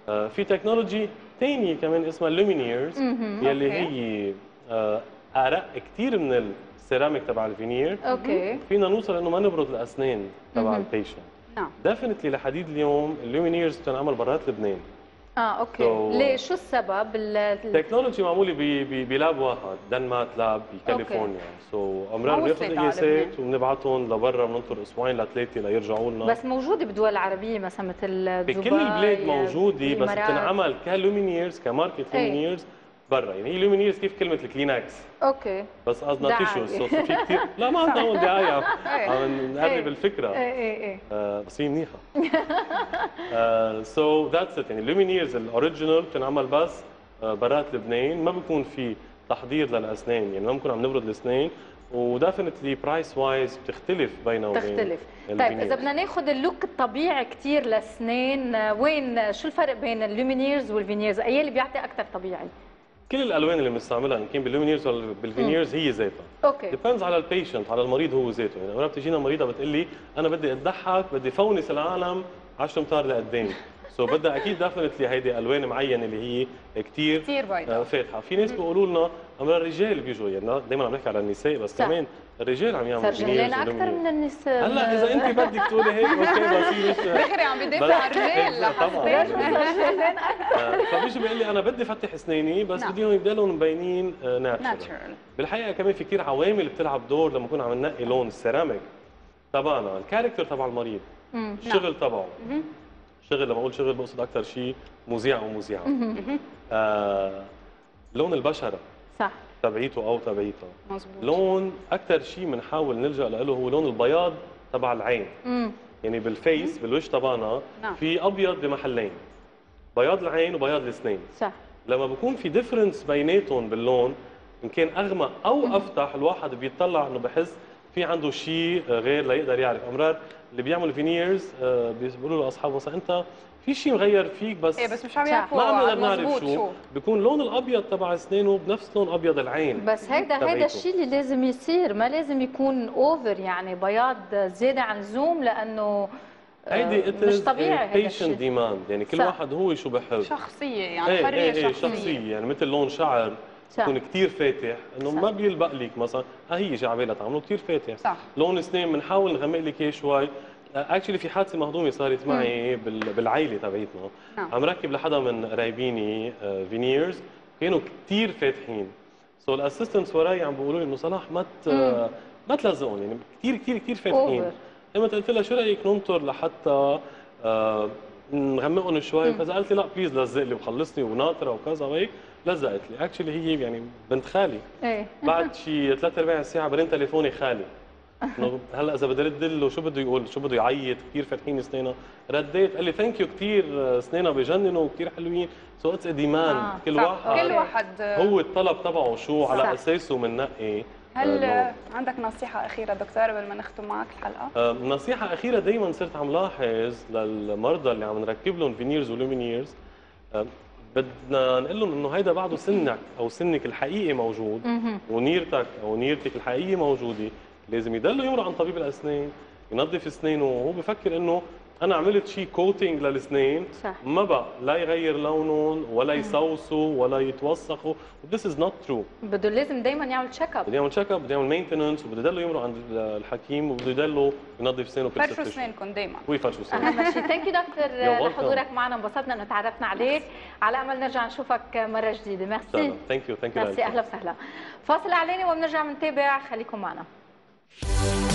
آه، في technology ثانية كمان اسمها Lumineers يلي. هي آه، أرق كثير من السيراميك تبع ال veneer. okay. فينا نوصل إنه ما نبرد الأسنان تبع ال patient نعم. definitely لحديد اليوم ال Lumineers بتنعمل برات لبنان. آه okay. So, ليه؟ شو السبب؟ ال technology معمولة ب lab واحد DenMat lab بكاليفورنيا so so, أمرار بياخذ قياسات وبنبعثهم لبرا بننطر أسبوعين لثلاثة ليرجعوا لنا. بس موجودة بدول العربية مثلا مثل دبي بكل البلاد موجودة بس بتنعمل ك Lumineers ك market Lumineers. برا. يعني هي Lumineers كيف كلمة ال Kleenex okay. بس قصدنا tissues في كثير لا ما عندنا هون دعاية. عم نقرب الفكرة. إيه إيه إيه. آه بس هي منيحة. so that's it يعني Lumineers ال original بتنعمل بس آه برات لبنان. ما بيكون في تحضير للأسنان. يعني ما بنكون عم نبرد الأسنان. و definitely price wise بتختلف بينه وبين تختلف. طيب إذا بدنا ناخذ ال look الطبيعي كثير للأسنان وين شو الفرق بين ال Lumineers وال veneers أي اللي بيعطي أكثر طبيعي؟ كل الألوان اللي بنستعملها ان كان بال Lumineers ولا بال veneers هي ذاتها. okay. depends على ال patient على المريض هو ذاته. يعني انا بتجينا مريضة بتقول لي أنا بدي أضحك بدي فونس العالم 10 أمتار لقدام. so so بدها أكيد definitely هيدي ألوان معينة اللي هي كثير كثير بيضاء فاتحة. في ناس بيقولوا لنا امرار الرجال بيجوا يعني دائما عم نحكي على النساء بس صح. كمان الرجال عم يعملوا veneers أكثر من النساء. هلأ إذا أنت بدك تقولي هيك okay مش بكري عم بدافع عن الرجال طبعا. فبيجي بيقول لي أنا بدي فتح اسناني بس بدي إياهم يبدلهم مبينين natural بالحقيقة كمان في كثير عوامل بتلعب دور لما نكون عم ننقي لون السيراميك. تبعنا ال character تبع المريض. الشغل تبعه شغل لما أقول شغل بقصد أكثر شيء مذيع ومذيعه آه لون البشرة. صح. تبعيته أو تبعيتها مزبوط لون أكثر شيء بنحاول نلجأ له هو لون البياض تبع العين. مم. يعني بال face بالوجه تبعنا نعم. في أبيض بمحلين. بياض العين وبياض الاسنان صح. لما بكون في difference بيناتهم باللون ان كان اغمق أو أفتح الواحد بيطلع إنه بحس في عنده شيء غير ليقدر يعرف. أمرار اللي بيعملوا veneers بيقولوا لاصحابهم مثلا أنت في شيء مغير فيك بس إيه بس مش عم يعرفوا ما عم نقدر نعرف مزبوط شو؟ بيكون لون الأبيض تبع أسنانه بنفس لون أبيض العين بس هيدا هيدا. الشيء اللي لازم يصير. ما لازم يكون over يعني بياض زيادة عن اللزوم لأنه آه، هيدي مش طبيعي هيدا patient الشيء demand يعني كل صح. واحد هو شو بحب. شخصية يعني إيه حريه إيه إيه شخصية. شخصية. يعني مثل لون شعر صح. يكون كثير فاتح. إنه. ما بيلبق لك مثلا. ها هي جاي عبالها تعمله كثير فاتح. صح. لون أسنان بنحاول نغمق لك اياه شوي actually في حادثة مهضومة صارت معي بال- بالعائلة تبعيتنا. نعم. عم ركب لحدا من قرايبيني veneers كانوا كثير فاتحين. so ال assistants وراي عم بيقولوا لي إنه صلاح ما ما تلزقهم يعني كثير كثير كثير فاتحين. قمت قلت لها شو رأيك ننطر لحتى آه، نغمقهم شوي؟ وكذا قالت لي لا please لزق لي وخلصني وناطرة وكذا وهيك لزقت لي. actually هي يعني بنت خالي. إيه. بعد شي ثلاث أرباع ساعة برن تليفوني خالي. هلا إذا بدي رد له شو بده يقول؟ شو بده يعيط؟ كثير فاتحين اسنانها رديت قال لي thank you كثير اسنانها بجننوا وكثير حلوين. so it's demand آه، كل. واحد كل واحد هو الطلب تبعه شو صح. على أساسه بننقي هل آه، عندك نصيحة أخيرة دكتور قبل ما نختم معك الحلقة؟ آه، نصيحة أخيرة دايما صرت عم لاحظ للمرضى اللي عم نركب لهم veneers و Lumineers. آه، بدنا نقول لهم إنه هيدا بعده سنك أو سنك الحقيقي موجود ونيرتك أو نيرتك الحقيقية موجودة. لازم يضلوا يمرق عن طبيب الأسنان ينظف أسنانه وهو بفكر إنه أنا عملت شيء coating للأسنان. ما بقى لا يغير لونهم ولا يصوصوا ولا يتوسخوا This is not true. بده لازم دائما يعمل check-up بده يعمل check-up بده يعمل maintenance وبده يضلوا يمرق عند الحكيم وبده يضلوا ينظف أسنانه فرشوا أسنانكم دائما ويفرشوا أسنانه. أهم شيء thank you دكتور. لحضورك معنا انبسطنا إنه تعرفنا عليك. على أمل نرجع نشوفك مرة جديدة. merci thank you thank you merci أهلا وسهلا. فاصل إعلاني وبنرجع بنتابع خليكم معنا. Thank you.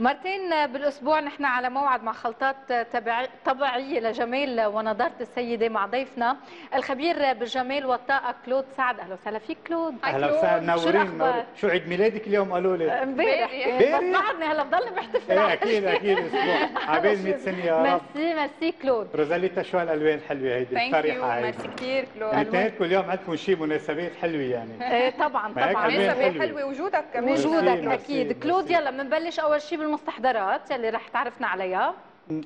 مرتين بالأسبوع نحن على موعد مع خلطات تبع- طبيعية لجمال ونضارة السيدة مع ضيفنا الخبير بالجمال والطاقة كلود. سعد أهلا وسهلا فيك كلود. أهلا وسهلا. نورين. شو عيد ميلادك اليوم؟ قالوا لي. امبارح. بعدني هلا بضل بحتفل إيه أكيد. أكيد أسبوع. عبال 100 سنة يا رب. merci merci كلود. روزاليتا شو هالالوان الحلوه هيدي الفرحة هيدي. ميرسي كثير كلود. الاثنيناتكم اليوم عندكم شيء مناسبات حلوة يعني. إيه طبعا طبعا. حلوة. حلوة وجودك وجودك أكيد. كلود يلا بنبلش أول شيء بالمستحضرات اللي رح تعرفنا عليها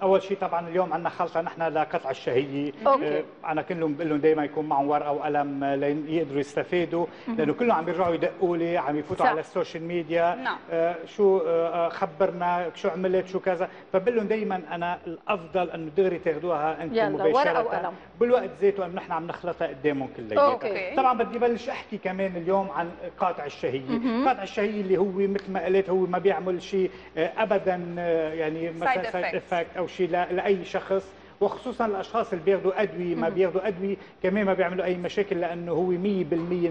أول شيء طبعا اليوم عندنا خلطة نحن لقطع الشهية أوكي. آه، أنا كلهم بقول لهم دائما يكون معهم ورقة وقلم ليقدروا يستفادوا لأنه كلهم عم بيرجعوا يدقوا لي عم يفوتوا صح. على السوشيال ميديا نعم. آه، شو آه، آه، خبرنا شو عملت شو كذا فبقول لهم دائما أنا الأفضل إنه دغري تاخذوها أنتم يلا، مباشرة ورقة وقلم. بالوقت ذاته انه نحن عم نخلطها قدامهم كلياتها. طبعا بدي بلش أحكي كمان اليوم عن قاطع الشهية. قاطع الشهية اللي هو مثل ما قلت هو ما بيعمل شيء آه، ابدا آه، يعني مثلا side. effect أو شيء لأي شخص. وخصوصا الأشخاص اللي بياخذوا أدوية ما بياخذوا أدوية كمان ما بيعملوا أي مشاكل لأنه هو 100%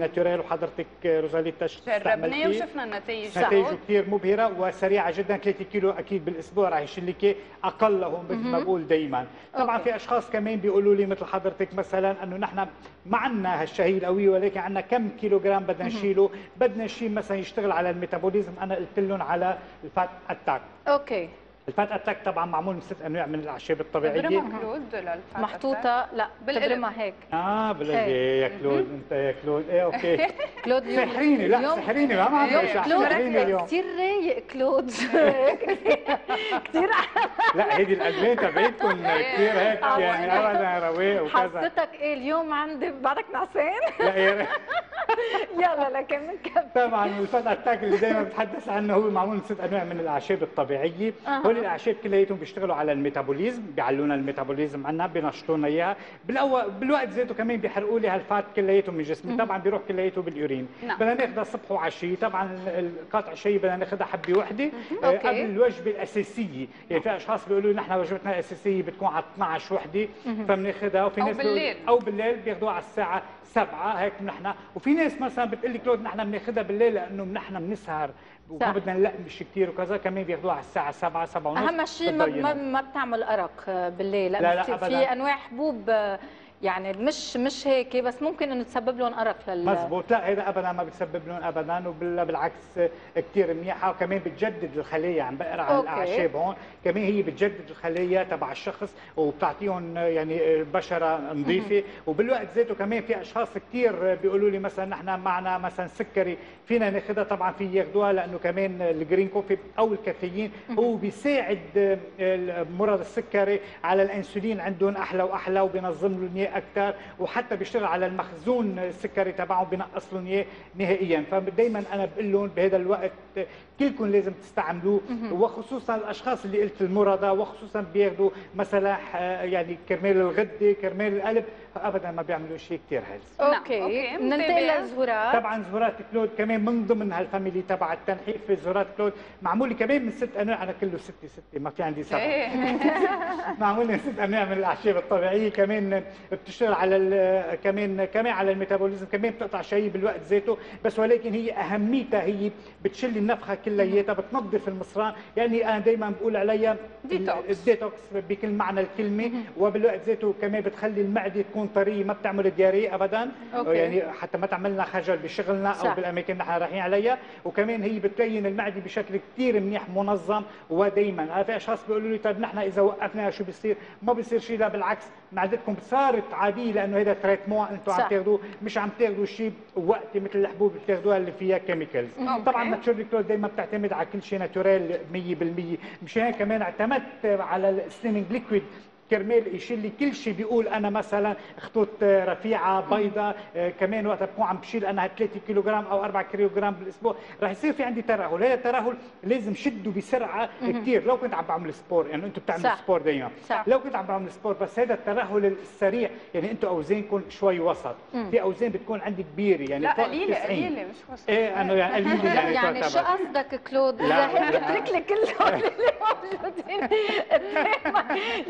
naturel وحضرتك روزاليتا جربناه. وشفنا النتائج نتائجه كثير مبهرة وسريعة جدا 3 كيلو أكيد بالأسبوع راح يشيل لك أقلهم مثل ما بقول دائما طبعا أوكي. في أشخاص كمان بيقولوا لي مثل حضرتك مثلا إنه نحن ما عندنا هالشهيه القويه ولكن عندنا كم كيلو جرام بدنا نشيله. بدنا شيء مثلا يشتغل على ال métabolisme أنا قلت لهم على ال fat attack. أوكي. ال fat attack طبعا معمول من ست أنواع من الأعشاب الطبيعية. برمى كلود لل fat محطوطة لا بالقلب. بالقلمة هيك. آه بالله إيه. يا كلود أنت يا كلود. إيه أوكي. كلود اليوم سحريني لا سحريني ما عم سحريني اليوم. كثير رايق كلود. كثير. لا هيدي الأدوية تبعتكم كثير هيك يعني ابدا رواق وكذا. حسيتك إيه اليوم عندي بعدك نعسان. لا يا يلا لكن بنكمل طبعا الفات أتاك اللي دائما بتحدث عنه هو معمول من ست أنواع من الأعشاب الطبيعية. هول الاعشاب كلياتهم بيشتغلوا على الميتابوليزم بيعلونا الميتابوليزم عنا بينشطوا لنا إياها. بالاول بالوقت ذاته كمان بيحرقوا لي هالفات كلياته من جسمي. طبعا بيروح كلياته باليورين. نعم. بدنا ناخذها صبح وعشية. طبعا القطع الشيء بدنا ناخذها حبة وحده آه،. قبل الوجبة الأساسية. يعني في أشخاص بيقولوا نحن وجبتنا الأساسية بتكون على 12 وحدة. فبناخذها. وفي ناس بيقولوا- بالليل. أو بالليل بياخذوها على الساعة 7 هيك نحن. وفي ناس مثلا بتقول لي كلود نحن بناخذها بالليل لأنه نحن بنسهر. وما بدنا نلقمش كثير وكذا كمان بياخذوها على الساعة 7 7 ونص أهم شيء ما. ما, بتعمل أرق بالليل. لا، لأنه لا، في- أنواع حبوب يعني مش مش هيك بس ممكن إنه تسبب لهم أرق لل مزبوط. لا هذا ابدا ما بتسبب لهم ابدا وبالعكس كثير منيحه وكمان بتجدد الخلية. عم بقرأ عن. الأعشاب هون. كمان هي بتجدد الخلية تبع الشخص وبتعطيهم يعني بشرة نظيفة. وبالوقت ذاته كمان في أشخاص كثير بيقولوا لي مثلا نحن معنا مثلا سكري فينا ناخذها طبعا في ياخذوها لأنه كمان ال green coffee أو الكافيين هو بيساعد مرض السكري على الأنسولين عندهم أحلى وأحلى وبينظم لهم أكثر وحتى بيشتغل على المخزون السكري تبعهم بينقص لهم إياه نهائيا. فدائما أنا بقول لهم بهذا الوقت كلكم لازم تستعملوه وخصوصا الأشخاص اللي قلت المرضى وخصوصا بياخذوا مثلا آه، يعني كرمال الغدة كرمال القلب. فابدا ما بيعملوا شيء كثير health. نعم، أوكي. أوكي، ننتقل. للزهورات طبعا زهورات كلود كمان من ضمن هال family تبع التنحيف في زهورات كلود. معمول كمان من ست أنواع أنا كله ستة ستة ما في عندي سبعة. إيه. معمول من ست أنواع من الأعشاب الطبيعية. كمان بتشتغل على ال- كمان كمان على ال métabolisme كمان بتقطع شيء بالوقت ذاته. بس ولكن هي أهميتها هي بتشل النفخة كلياتها بتنظف المصران. يعني أنا دائما بقول عليها detox. ال detox بكل معنى الكلمة. وبالوقت ذاته كمان بتخلي المعدة تكون طريه ما بتعمل diarrhée ابدا أوكي. يعني حتى ما تعملنا خجل بشغلنا صح. أو بالأماكن اللي نحن رايحين عليها وكمان هي بتبين المعده بشكل كثير منيح منظم ودائما أنا في أشخاص بيقولوا لي طيب نحن إذا وقفناها شو بيصير ما بيصير شيء لا بالعكس معدتكم صارت عادية لأنه هذا traitement أنتم. عم تاخذوه مش عم تاخذوا شيء وقتي مثل الحبوب اللي بتاخذوها اللي فيها chemicals أوكي. طبعا natural كلود دائما بتعتمد على كل شيء naturel 100% مشان هيك كمان اعتمدت على ال slimming liquid كرمال يشيل لي كل شيء بيقول أنا مثلا خطوط رفيعة بيضاء آه، كمان وقت بكون عم بشيل أنا 3 كيلو جرام أو 4 كيلو جرام بالأسبوع رح يصير في عندي ترهل هذا الترهل لازم شده بسرعة كثير لو كنت عم بعمل sport يعني أنتم بتعملوا صح. sport دائما صح. لو كنت عم بعمل sport بس هذا الترهل السريع يعني أنتم اوزانكم شوي وسط في أوزان بتكون عندي كبيرة يعني لا قليلة 90. قليلة مش وسط إيه انه يعني قليلة يعني, يعني شو. قصدك كلود لا، إذا هيك لا. اترك لي كل هول اللي موجودين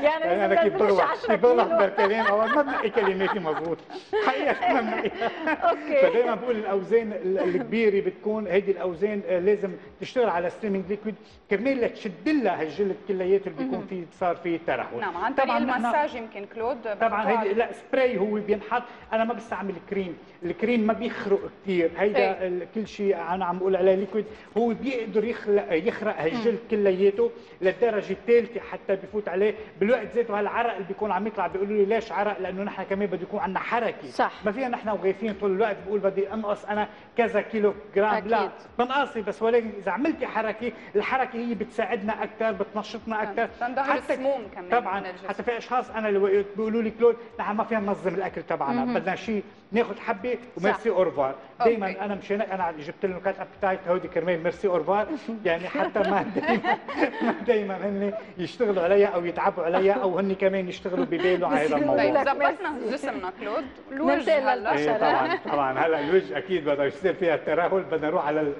يعني أنا كيف 10 كيف كيلو. بالكلام أو ما بنقي كلماتي مضبوط. حقيقة ما بنقي أوكي. فدايما بقول الأوزان ال- الكبيرة بتكون هيدي الأوزان آه، لازم تشتغل على slimming liquid كرمال لتشد لها هالجلد كلياته اللي بيكون فيه صار فيه ترهل. نعم عن طريق المساج يمكن كلود طبعا هيدي لا سبراي هو بينحط. أنا ما بستعمل كريم الكريم ما بيخرق كثير هيدا كل شيء أنا عم بقول عليه liquid هو بيقدر يخلق يخرق هالجلد كلياته للدرجة الثالثة حتى بفوت عليه. بالوقت ذاته هالعرق اللي بيكون عم يطلع بيقولوا لي ليش عرق؟ لأنه نحن كمان بده يكون عندنا حركة. صح. ما فينا نحن واقفين طول الوقت بقول بدي أنقص أنا كذا كيلو جرام. أكيد. لا بنقصي بس ولكن إذا عملتي حركة الحركة هي بتساعدنا أكثر بتنشطنا أكثر تنظهر السموم كمان طبعا. حتى في أشخاص أنا اللي بيقولوا لي كلود نحن ما فينا ننظم الأكل تبعنا. بدنا شيء ناخذ حبة و merci au revoir دائما. أنا مشان أنا جبت لهم cut appetite هودي كرمال merci au revoir يعني حتى ما دائما ما دائما هن يشتغلوا عليها أو يتعبوا عليها أو هن كمان يشتغلوا ببالوا على هذا طيب الموضوع. ظبطنا جسمنا كلود الوجه هلا. للبشرة. إيه طبعا طبعا. هلا الوجه أكيد بده يصير فيها الترهل. بدنا نروح على ال-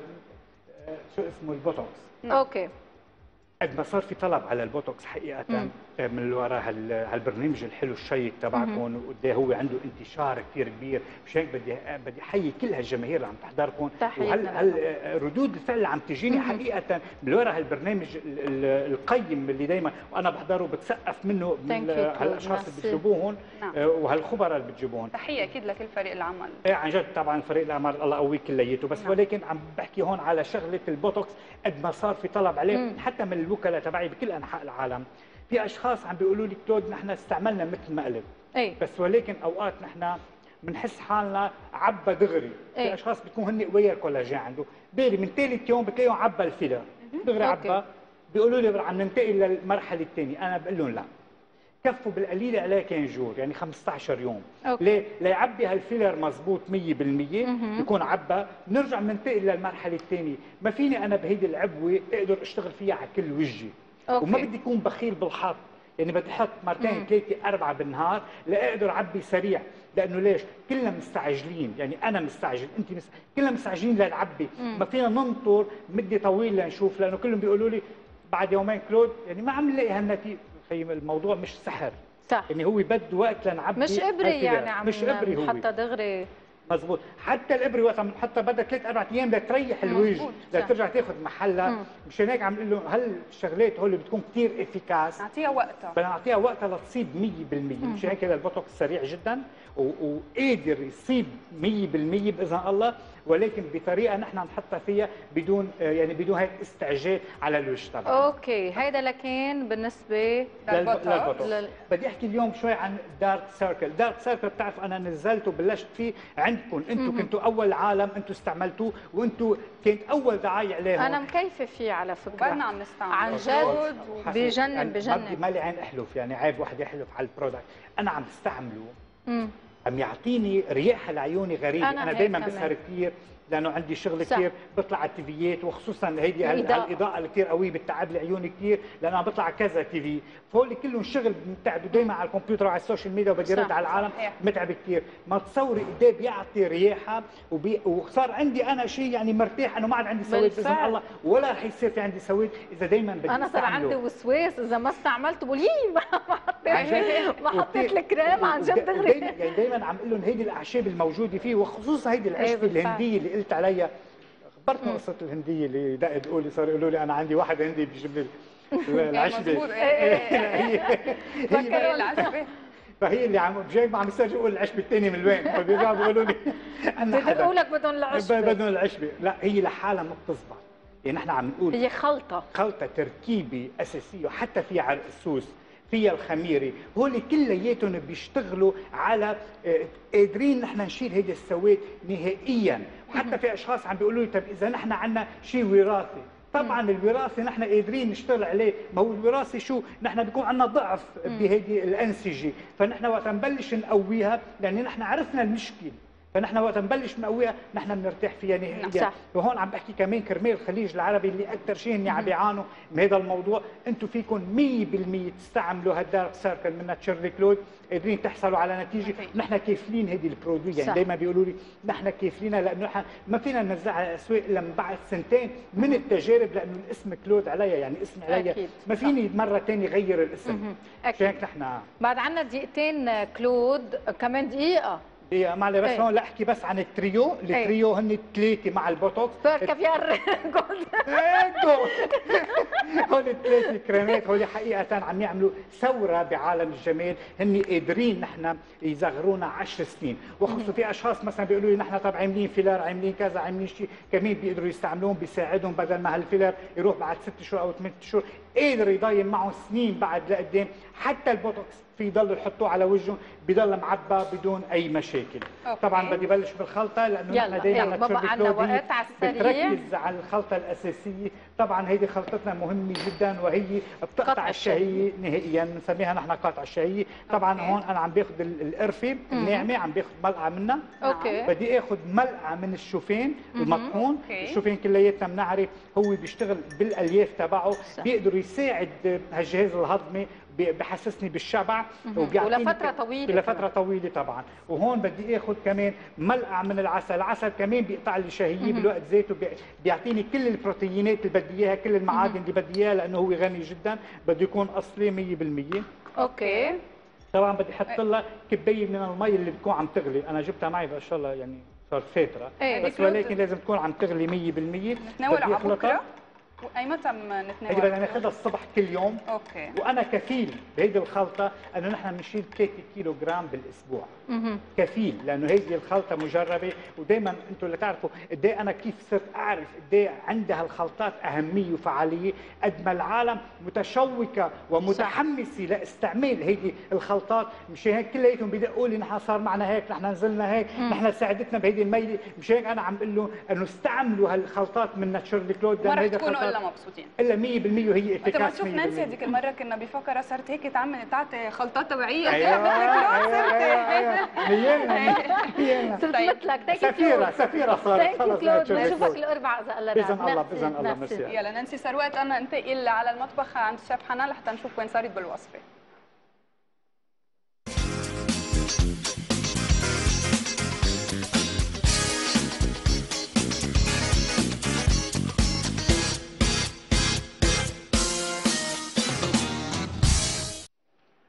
شو اسمه البوتوكس. أوكي. قد ما صار في طلب على البوتوكس حقيقة. من وراء هال- هالبرنامج الحلو الشيق تبعكم. وقد هو عنده انتشار كثير كبير. مش هيك؟ بدي بدي أحيي كل هالجماهير اللي عم تحضركم. وهل هل ردود الفعل اللي عم تجيني حقيقة؟ من وراء هالبرنامج ال- ال- القيم اللي دائما وأنا بحضره بتسقف منه من. هالأشخاص اللي. بتجيبوهم نعم. آه، وهالخبراء اللي بتجيبوهم. تحيه أكيد لكل فريق العمل. إيه عن جد طبعا فريق الأعمال الله يقويه كلياته. بس نعم. ولكن عم بحكي هون على شغلة البوتوكس. قد ما صار في طلب عليه حتى من الوكلاء تبعي بكل أنحاء العالم. في أشخاص عم بيقولوا لي كلود نحن استعملنا مثل مقلب اي بس ولكن أوقات نحن بنحس حالنا عبى دغري. إيه. في أشخاص بتكون هن قوية الكولاجين عنده. بالي من ثالث يوم بتلاقيهم عبى الفيلر. دغري. عبى بيقولوا لي عم ننتقل للمرحلة الثانية أنا بقول لهم لا. كفوا بالقليل عليه كان جور يعني 15 يوم. أوكي. ليه؟ ليعبي هالفيلر مزبوط 100% يكون عبى بنرجع بننتقل للمرحلة الثانية ما فيني أنا بهيدي العبوة أقدر أشتغل فيها على كل وجهي. أوكي. وما بدي أكون بخيل بالحط يعني بدي أحط مرتين ثلاثة أربعة بالنهار لأقدر أعبي سريع. لأنه ليش؟ كلنا مستعجلين. يعني أنا مستعجل أنت مست... كلنا مستعجلين لنعبي ما فينا ننطر مده طويله لنشوف لأنه كلهم بيقولوا لي بعد يومين كلود يعني ما عم نلاقي هالنتيجه الموضوع مش سحر. صح. يعني هو بده وقت لنعبي مش إبري. يعني عم مش إبري هو. حتى دغري. مزبوط حتى الابره وقت عم نحطها بدها ثلاث أربع أيام لتريح الوجه. لترجع تاخذ محلها. مشان هيك عم نقول له هل الشغلات هول بتكون كثير efficace؟ نعطيها وقتها. بدنا نعطيها وقتها لتصيب 100% مشان هيك هذا البوتوكس سريع جدا وقادر يصيب 100% بإذن الله. ولكن بطريقة نحن نحطها فيها بدون آه، يعني بدون هيك استعجال على الوجه تبعنا. أوكي هيدا لكن بالنسبة. للبوتوكس لل- بدي أحكي اليوم شوي عن dark circle dark circle بتعرف أنا نزلته وبلشت فيه عندكم. أنتم كنتوا أول عالم أنتم استعملتوه وأنتم كانت أول دعاية عليه أنا. مكيفة فيه على فكرة. عم نستعمل عن جد بجنن يعني ما بجنن بدي مالي عين أحلف يعني عيب واحد يحلف على ال product. أنا عم بستعمله. مم. عم يعطيني رياحه لعيوني غريبه أنا أنا, دائما كمان. بسهر كثير لأنه عندي شغل صح. كثير بطلع على ال TVيات وخصوصا هيدي. هالإضاءة اللي كثير قوية بتتعب لي عيوني كثير لأنه عم بطلع على كذا TV فهول كلهم شغل متعب دائما على الكمبيوتر وعلى ال social media وبدي صح. رد على العالم صحيح. متعب كثير ما تصوري قد إيه بيعطي رياحة وبي... وصار عندي أنا شيء يعني مرتاح إنه ما عاد عندي سواد باذن. الله ولا رح يصير في عندي سواد إذا دائما بدي أنا صار عندي. وسواس إذا ما استعملته بقول يي ما. حطيت ما حطيت الكريم عن جد دغري يعني دايما عم أقول لهم هيدي الأعشاب الموجودة فيه وخصوصا هيدي العشبه بالفعل. الهندية اللي قلت عليها خبرتنا قصة الهندية اللي دق تقولي صار يقولوا لي أنا عندي واحد هندي بيجيب لي ال- العشبة. إيه، إيه، إيه. هي فكروا هي العشبة. فهي اللي عم جاي عم يسترجع يقول العشبة الثانية من وين فبيرجعوا بيقولوا لي أنا لك بدهم العشبة. بدهم العشبة. لا هي لحالها ما بتزبط. يعني نحن عم نقول هي خلطة. خلطة تركيبة أساسية وحتى فيها عرق السوس. فيها الخميري. هول كلياتهم بيشتغلوا على آه، قادرين نحن نشيل هيدا السواد نهائيا. وحتى في أشخاص عم بيقولوا لي طب إذا نحن عندنا شيء وراثي. طبعا الوراثه نحن قادرين نشتغل عليه. ما هو الوراثه شو؟ نحن بيكون عندنا ضعف بهيدي الانسجه فنحن وقت نبلش نقويها لأن نحن عرفنا المشكلة. فنحن وقت نبلش نقويها نحن بنرتاح فيها نهائيا صح. وهون عم بحكي كمان كرمال الخليج العربي اللي أكثر شيء هن عم بيعانوا من هذا الموضوع أنتم فيكم 100% تستعملوا هال dark circle من Naturally كلود قادرين تحصلوا على نتيجة. نحن كافلين هذه ال produit يعني. دائما بيقولوا لي نحن كافلينها لأنه نحن ما فينا ننزلها على الاسواق إلا من بعد سنتين من التجارب لأنه الاسم كلود عليها يعني اسم عليها أكيد. ما فيني مرة ثانية غير الاسم أكيد. نحن بعد عنا دقيقتين كلود كمان دقيقة إيه معلش بس إيه. هون لأحكي بس عن ال trio. ال trio هن ثلاثة مع البوتوكس. كافيار Gold. هول الثلاث كريمات. هول حقيقة عم يعملوا ثورة بعالم الجمال. هن قادرين نحن يصغرونا 10 سنين. وخصوصا في أشخاص مثلا بيقولوا لي نحن طب عاملين فيلر عاملين كذا عاملين شيء كمان بيقدروا يستعملوهم بيساعدهم بدل ما هالفيلر يروح بعد ست شهور أو ثمان شهور. قادر يضاين معه سنين بعد لقدام. حتى البوتوكس. في يضلوا يحطوه على وجهه بضل معبى بدون أي مشاكل. أوكي. طبعا بدي بلش بالخلطة لأنه نحن دائما ما بقى عنا وقت على السريع. بتركز على الخلطة الأساسية. طبعا هيدي خلطتنا مهمة جدا وهي بتقطع قطع الشهيه نهائيا بنسميها نحن قطع الشهيه طبعا أوكي. هون أنا عم باخذ ال- القرفة الناعمة عم باخذ ملعقة منها. أوكي. بدي اخذ ملعقة من الشوفان المطحون. أوكي. الشوفان كلياتنا بنعرف هو بيشتغل بالألياف تبعه. بيقدر يساعد هالجهاز الهضمي بحسسني بالشبع وبيعطيني ولفترة طويلة لفتره طويلة طبعا. وهون بدي آخذ كمان ملعقه من العسل. العسل كمان بيقطع لي شهية بالوقت ذاته بي- بيعطيني كل البروتينات اللي بدي إياها كل المعادن اللي بدي إياها لأنه هو غني جدا. بده يكون أصلي 100% أوكي. طبعا بدي أحط لها كباية من المي اللي بتكون عم تغلي. أنا جبتها معي ما شاء الله يعني صار فتره إيه، بس ولكن لازم تكون عم تغلي 100% نتناول بدي على. بكرة. وأي متى هيدي بدنا نتناول ناخذها الصبح كل يوم. أوكي. وأنا كفيل بهيدي الخلطة انه نحن بنشيل 3 كيلو جرام بالاسبوع كفيل لأنه هيدي الخلطة مجربة. ودائما أنتم اللي تعرفوا قد إيه أنا كيف صرت أعرف قد إيه عندها الخلطات أهمية وفعالية قد ما العالم متشوقة ومتحمسة لاستعمال هيدي الخلطات. مشان هيك كلياتهم بدقوا لي نحن صار معنا هيك نحن نزلنا هيك نحن ساعدتنا بهيدي الميلة. مشان هيك أنا عم بقول له إنه استعملوا هالخلطات من Naturally كلود رح تكونوا الا مبسوطين؟ إلا 100% وهي أنت ما efficace تشوف نانسي هذيك المرة كنا بفكره صارت هيك تعمل تعطي خلطات طبيعيه أيوه أيوه أيوه هينا هينا. صرت طيب. مثلك. سفيرة سفيرة صارت. خلص كلود ناتشورلي بنشوفك كلود. الأربعاء اذا الله. راد. الله، بإذن الله،. يلا نانسي صار وقت أنا انتقل على المطبخ عند الشيف حنان لحتى نشوف وين صارت بالوصفة.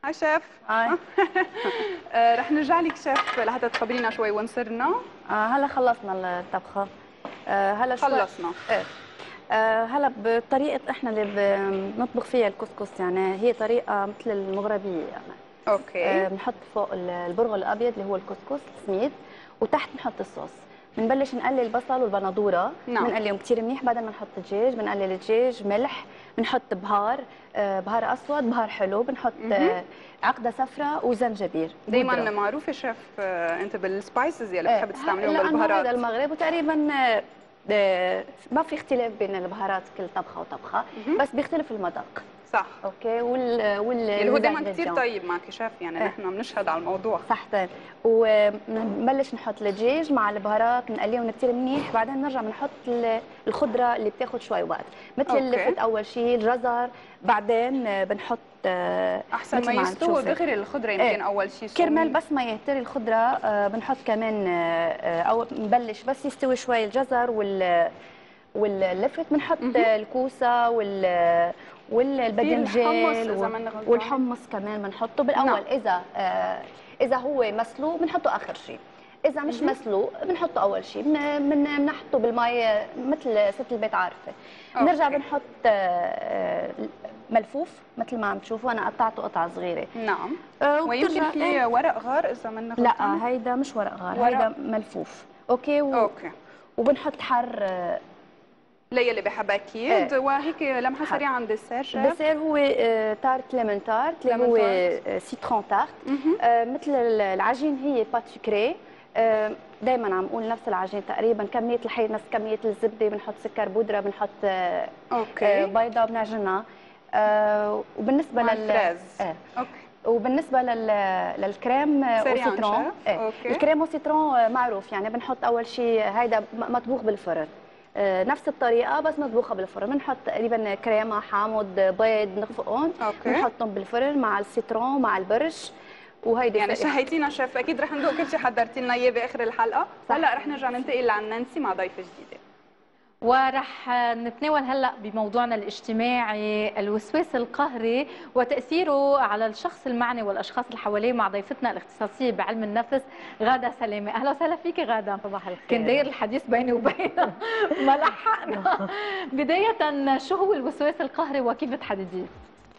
Hi شيف hi رح نرجع لك شيف لحتى تخبرينا شوي وين صرنا. آه هلا خلصنا الطبخة. آه هلا شوي خلصنا. إيه. آه هلا بطريقة إحنا اللي بنطبخ فيها الكسكس. يعني هي طريقة مثل المغربية يعني. okay. آه بنحط فوق ال- البرغل الأبيض اللي هو الكسكس سميد وتحت بنحط الصوص. بنبلش نقلي البصل والبندورة. نعم. بنقليهم كثير منيح بعدين بنحط الدجاج بنقلي الدجاج ملح بنحط بهار آه بهار أسود بهار حلو بنحط آه عقدة صفراء وزنجبيل دائما. معروفة شيف آه، أنت بال spices يلي بتحب تستعمليهم لأنه بالبهارات هذا المغرب وتقريبا ما في اختلاف بين البهارات كل طبخة وطبخة بس بيختلف المذاق. صح okay وال وال اللي هو والزنجبيل. كثير طيب معك شيف يعني إيه. نحن بنشهد على الموضوع صحتين وبنبلش نحط الدجاج مع البهارات بنقليهم كثير منيح بعدين بنرجع بنحط ال- الخضرة اللي بتاخذ شوي وقت مثل okay. اللفت أول شيء الجزر بعدين بنحط آه، أحسن ما تشوفي. دغري الخضرة يمكن إيه. أول شيء كرمال بس ما يهتري الخضرة آه، بنحط كمان آه، أو نبلش بس يستوي شوي الجزر وال واللفت بنحط الكوسة وال والباذنجان غلطانة. والحمص كمان بنحطه بالأول. نعم. إذا آه، إذا هو مسلوق بنحطه آخر شيء إذا مش مسلوق بنحطه أول شيء بن- بن- بنحطه بالمي مثل ست البيت عارفة. بنرجع. بنحط آه، آه، ملفوف مثل ما عم تشوفوا. أنا قطعته قطع صغيرة. نعم. آه، ويمكن في ورق غار إذا ماني لا هيدا مش ورق غار ورق. هيدا ملفوف. okay؟ و... okay. وبنحط حر آه، ليلي بحب أكيد وهيك لمحة سريعة عند السير شيف بصير هو آه، tarte ليمون tarte اللي هو. آه، citron tarte. آه، مثل ال- العجين هي pâte sucrée دائما عم أقول نفس العجين تقريبا كمية الحليب نفس كمية الزبدة بنحط سكر بودرة بنحط آه، آه، okay بيضة بنعجنها آه، وبالنسبة لل. آه. okay وبالنسبة لل... للكريم آه، au citron. إيه. okay. ال crème au citron آه، معروف يعني بنحط أول شيء هيدا مطبوخ بالفرن آه، نفس الطريقة بس مطبوخة بالفرن. بنحط تقريبا كريمة حامض بيض نخفقهم بنحطهم بالفرن مع السيترون مع البرش. وهيدي يعني. شهيتينا شيف أكيد رح ندوق كل شيء حضرتي لنا اياه باخر الحلقة. هلأ رح نرجع ننتقل لعند نانسي مع ضيفة جديدة. ورح نتناول هلأ بموضوعنا الاجتماعي الوسواس القهري وتأثيره على الشخص المعني والأشخاص اللي حواليه مع ضيفتنا الاختصاصية بعلم النفس غادة سلامة. أهلا وسهلا فيك غادة. صباح الخير. كان داير الحديث بيني وبينها ما لحقنا. بداية شو هو الوسواس القهري وكيف بتحدديه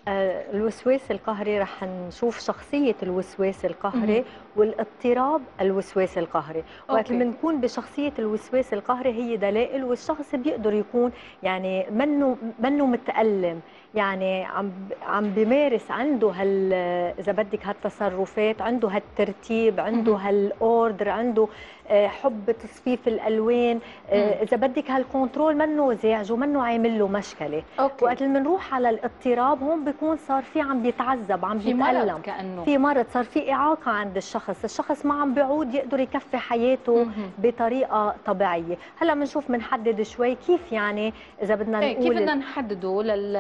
الوسواس القهري رح نشوف شخصية الوسواس القهري والاضطراب الوسواس القهري وقت. لما نكون بشخصية الوسواس القهري هي دلائل والشخص بيقدر يكون يعني منه منه متألم يعني عم عم بيمارس عنده هال إذا بدك هالتصرفات عنده هالترتيب عنده. هالأوردر عنده آه، حب تصفيف الألوان. آه، إذا بدك هال control منه مزعج ومنه عامل له مشكلة. okay. وقت اللي بنروح على الاضطراب هون بيكون صار في عم بيتعذب عم في بيتألم. مرض كأنه. في مرض صار في إعاقة عند الشخص. الشخص ما عم بيعود يقدر يكفي حياته مهم. بطريقة طبيعية. هلأ بنشوف بنحدد شوي كيف يعني إذا بدنا إيه، نقول كيف بدنا نحدده لل...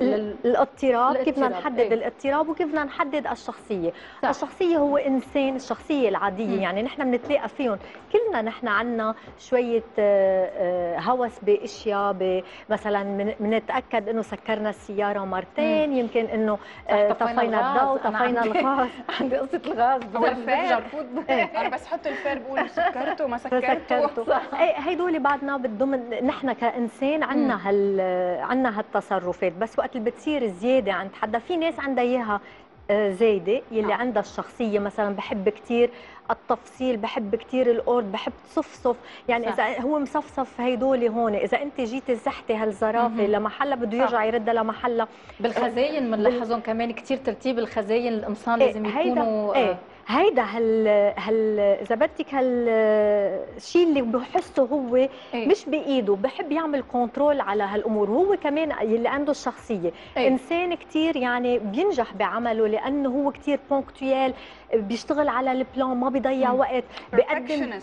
لل... الاضطراب كيف بدنا نحدد إيه. الاضطراب وكيف بدنا نحدد الشخصية. صح. الشخصية هو إنسان الشخصية العادية مم. يعني نحن بنتلاقى فيهم. كلنا نحن عنا شوية آه، آه، هوس بأشياء مثلا من- بنتأكد إنه سكرنا السيارة مرتين يمكن إنه آه، طفينا. الضوء أنا طفينا الغاز. عندي قصة الغاز الفار. الفود أنا بس حط الفار بقول سكرته ما سكرته. إيه هيدول بعدنا بالضمن نحن كإنسان عندنا هال عندنا هالتصرفات. بس وقت اللي بتصير زيادة عند حدا في ناس عندها إياها آه، زايدة يلي. عندها الشخصية. مثلا بحب كثير التفصيل بحب كثير ال ordre بحب تصفصف يعني صح. إذا هو مصفصف هيدول هون. إذا أنت جيتي زحتي هالزرافة مهم. لمحلها بده يرجع يردها لمحلها. بالخزاين بنلاحظهم كمان كثير ترتيب الخزاين القمصان إيه، لازم يكونوا إيه آه، هيدا هال هال إذا بدك هالشيء اللي بحسه هو إيه. مش بإيده بحب يعمل control على هالأمور وهو كمان اللي عنده الشخصية إيه. إنسان كتير يعني بينجح بعمله لأنه هو كتير ponctuel بيشتغل على ال plan ما بيضيع مم. وقت بيقدم كمان.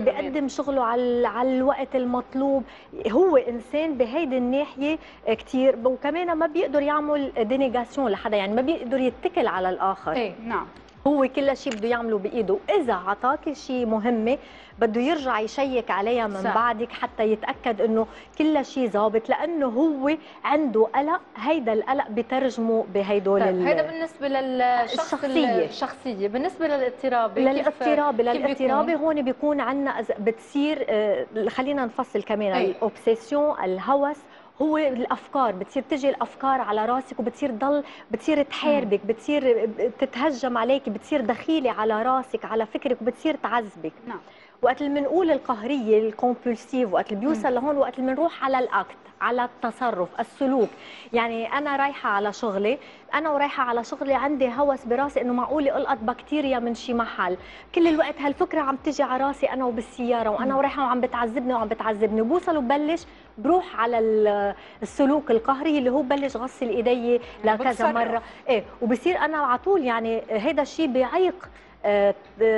بيقدم شغله على على الوقت المطلوب هو إنسان بهيدي الناحية كتير وكمان ما بيقدر يعمل délégation لحدا يعني ما بيقدر يتكل على الآخر إيه نعم هو كل شيء بده يعمله بإيده واذا عطاك شيء مهمة بده يرجع يشيك عليها من صح. بعدك حتى يتأكد إنه كل شيء ظابط لأنه هو عنده قلق هيدا القلق بترجمه بهيدول طيب ال- هذا بالنسبة للشخص الشخصية. الشخصية بالنسبة للاضطراب للاضطراب للاضطراب؟ هون بيكون عندنا بتصير آه، خلينا نفصل كمان. ال obsession الهوس هو الأفكار بتصير تجي الأفكار على راسك وبتصير ضل بتصير تحاربك بتصير تتهجم عليك بتصير دخيلة على راسك على فكرك وبتصير تعذبك نعم. وقت اللي بنقول القهرية ال compulsif وقت اللي بيوصل لهون وقت اللي بنروح على ال acte على التصرف السلوك. يعني أنا رايحة على شغلي أنا ورايحة على شغلي عندي هوس براسي إنه معقول ألقط بكتيريا من شي محل. كل الوقت هالفكرة عم تجي على راسي أنا وبالسيارة وأنا ورايحة وعم بتعذبني وعم بتعذبني. وبوصل وببلش بروح على ال- السلوك القهري اللي هو بلش غسل إيدي لكذا بتصرف. مرة. إيه وبصير أنا على طول يعني هذا الشيء بيعيق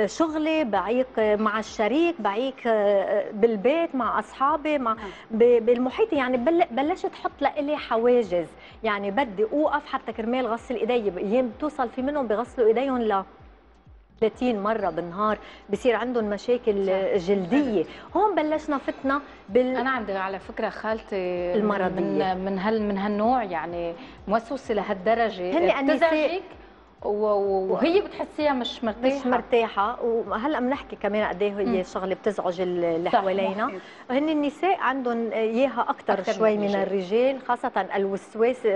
شغلي بعيق مع الشريك بعيق آه، بالبيت مع أصحابي مع ب- بالمحيط. يعني بل- بلشت أحط لإلي حواجز. يعني بدي أوقف حتى كرمال غسل إيدي. أيام بتوصل في منهم بغسلوا إيديهم ل 30 مرة بالنهار. بصير عندهم مشاكل جلدية. هون بلشنا فتنا بال أنا عندي على فكرة خالتي المرضية. من من هال من هالنوع. يعني موسوسة لهالدرجة. هن بتزعجك؟ وهي بتحسيها مش مرتاحة مش مرتاحة وهلأ بنحكي كمان قد إيه هي شغلة بتزعج اللي حوالينا هن النساء عندهم إياها أكثر شوي من الرجال. خاصة الوسواس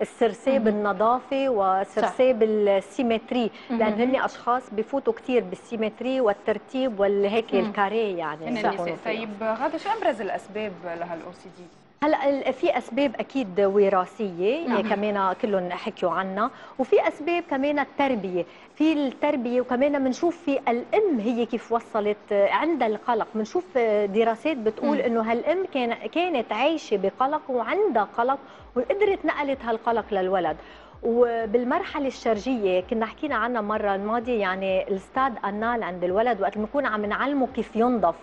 السرساب مهم. النظافه وسرساب ال symétrie لأن. هن أشخاص بفوتوا كثير بال symétrie والترتيب والهيك. ال carré يعني هن النساء. طيب غاده شو أبرز الأسباب لهال OCD؟ هلا في أسباب أكيد وراثية نعم. كمان كلهم حكيوا عنها وفي أسباب كمان التربية في التربية وكمان بنشوف في الأم هي كيف وصلت عندها القلق بنشوف دراسات بتقول. إنه هالأم كان كانت عايشة بقلق وعندها قلق وقدرت نقلت هالقلق للولد وبالمرحلة الشرجية كنا حكينا عنها مرة الماضية يعني الستاد أنال عند الولد وقت ما نكون عم نعلمه كيف ينظف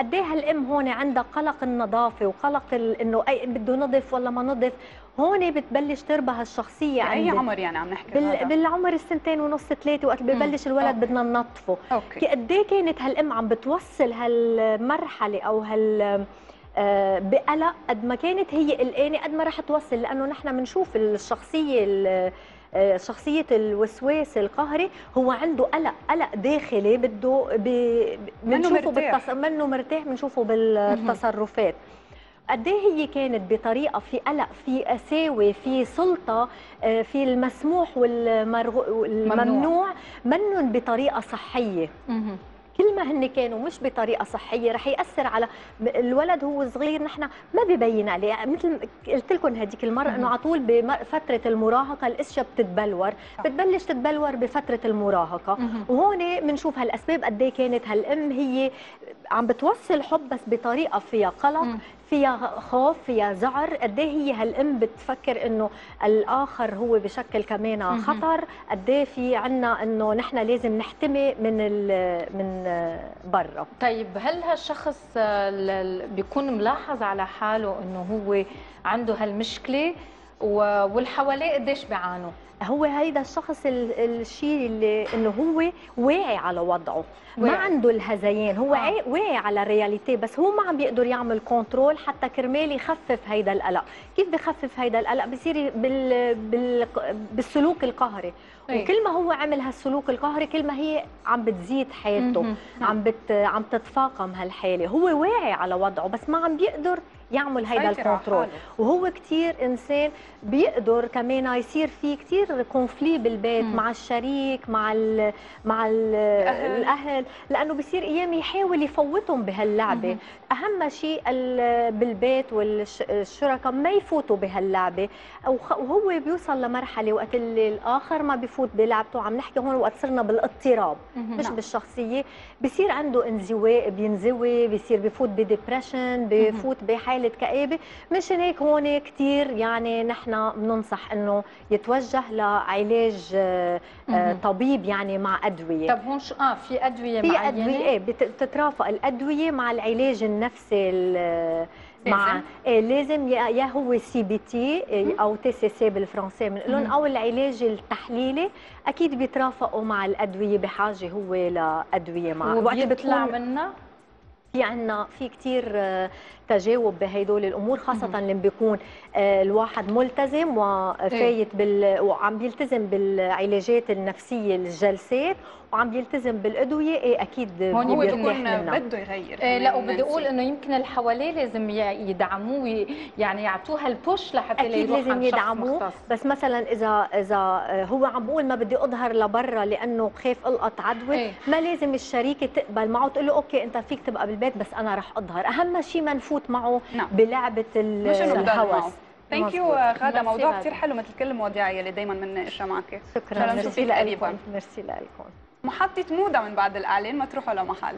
قد إيه هالأم هون عندها قلق النظافة وقلق إنه اي بده نظف ولا ما نظف؟ هون بتبلش تربى هالشخصية بأي عند عمر يعني عم نحكي بال... بالعمر السنتين ونص ثلاثة وقت ببلش الولد. بدنا ننظفه. قد إيه كانت هالأم عم بتوصل هالمرحلة أو هال آه، بقلق قد ما كانت هي قلقانة قد ما رح توصل؟ لأنه نحن بنشوف الشخصية آه، شخصية الوسواس القهري هو عنده قلق قلق داخلي بده ب- بنشوفه. منه مرتاح بنشوفه بالتصرفات قد إيه هي كانت بطريقة في قلق في قساوة في سلطة آه، في المسموح والممنوع منهم بطريقة صحية. كل ما هن كانوا مش بطريقة صحية رح يأثر على الولد هو صغير. نحن ما ببين عليه. مثل قلت لكم هذيك المرة إنه على طول بفترة المراهقة الأشياء بتتبلور. بتبلش تتبلور بفترة المراهقة. وهون بنشوف هالأسباب قد إيه كانت. هالأم هي عم بتوصل حب بس بطريقة فيها قلق فيها خوف فيها زعر. قد إيه هي هالأم بتفكر إنه الآخر هو بشكل كمان خطر؟ قد إيه في عنا إنه نحن لازم نحتمي من من برا؟ طيب هل هالشخص ال- ال- بيكون ملاحظ على حاله إنه هو عنده هالمشكلة؟ والحواليه قديش بيعانوا. هو هيدا الشخص ال- الشيء اللي إنه هو واعي على وضعه. ما. عنده الهذيان هو آه. واعي على ال reality بس هو ما عم بيقدر يعمل control حتى كرمال يخفف هيدا القلق. كيف بخفف هيدا القلق؟ بصير بال... بال... بالسلوك القهري. أي. وكل ما هو عمل هالسلوك القهري كل ما هي عم بتزيد حالته. عم بت... عم تتفاقم هالحاله هو واعي على وضعه بس ما عم بيقدر يعمل هيدا ال control. وهو كتير إنسان بيقدر كمان يصير في كتير conflit بالبيت مم. مع الشريك مع ال مع ال الأهل. الأهل لأنه بصير أيام يحاول يفوتهم بهاللعبة مهم. أهم شيء ال- بالبيت والشركاء ما يفوتوا بهاللعبة وهو بيوصل لمرحلة وقت اللي الآخر ما بفوت بلعبته عم نحكي هون وقت صرنا بالإضطراب مش نعم. بالشخصية بصير عنده انزواء بينزوي بصير بفوت بديبرشن بفوت بحالة كآبه مشان هيك هون كثير يعني نحن بننصح إنه يتوجه لعلاج آه، آه،. طبيب يعني مع أدوية. طب هون شو آه في أدوية في معينة؟ أدوية إيه بت- بتترافق الأدوية مع العلاج النفسي ال- مع لازم؟ إيه لازم يا هو CBT أو TCC بالفرنسي. بنقول أو العلاج التحليلي أكيد بيترافقوا مع الأدوية بحاجة هو لأدوية مع وقت وبيطلع بتكون منا في عنا في كتير آه، تجاوب بهدول الأمور خاصة لما بيكون آه، الواحد ملتزم وفايت بال وعم بيلتزم بالعلاجات النفسية الجلسات وعم بيلتزم بالأدوية إيه أكيد هون هو بيكون. بده يغير إيه لا وبدي أقول. إنه يمكن اللي حواليه لازم يدعموه يعني يعطوه هال push لحتى أكيد لازم يدعموه. بس مثلا إذا إذا هو عم بقول ما بدي أظهر لبرا لأنه بخاف ألقط عدوى إيه. ما لازم الشريكة تقبل معه تقول له okay أنت فيك تبقى بالبيت بس أنا رح أظهر. أهم شيء ما نفوت معه نعم. بلعبة الهوس. thank you مزبوط. غادة. موضوع. كثير حلو مثل كل المواضيع يلي دائما بنناقشها معك شكرا. شكراً، ميرسي. لكم. ميرسي لكم. محطة موضة من بعد الإعلان ما تروحوا لمحل.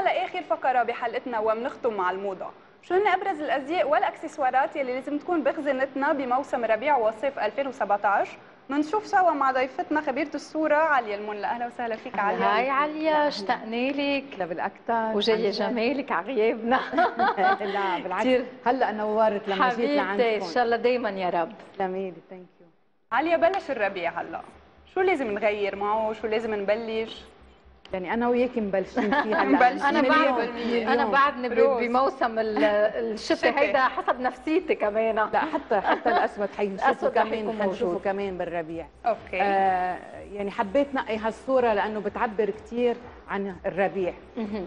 وصلنا لآخر فقرة بحلقتنا وبنختم مع الموضة. شو هن أبرز الأزياء والأكسسوارات يلي لازم تكون بخزنتنا بموسم ربيع وصيف 2017 منشوف سوا مع ضيفتنا خبيرة الصورة عليا الملا أهلا وسهلا فيك عليا. hi عليا اشتقنا لك. لا بالاكثر وجاي جمالك على غيابنا. لا بالعكس. كتير. هلأ نورت لما جيت حبيبتي إن لعندكم شاء الله دايما يا رب. تسلمي لي thank you عليا بلش الربيع هلأ. شو لازم نغير معه؟ شو لازم نبلش؟ يعني أنا وياك مبلشين فيه هلا مبلشين. أنا بعد. أنا بعدني ب- روز. بموسم ال- الشتاء. هيدا حسب نفسيتي كمان لا حتى حتى الأسود حنشوفه كمان حنشوفه. كمان بالربيع okay آه يعني حبيت نقي هالصورة لأنه بتعبر كثير عن الربيع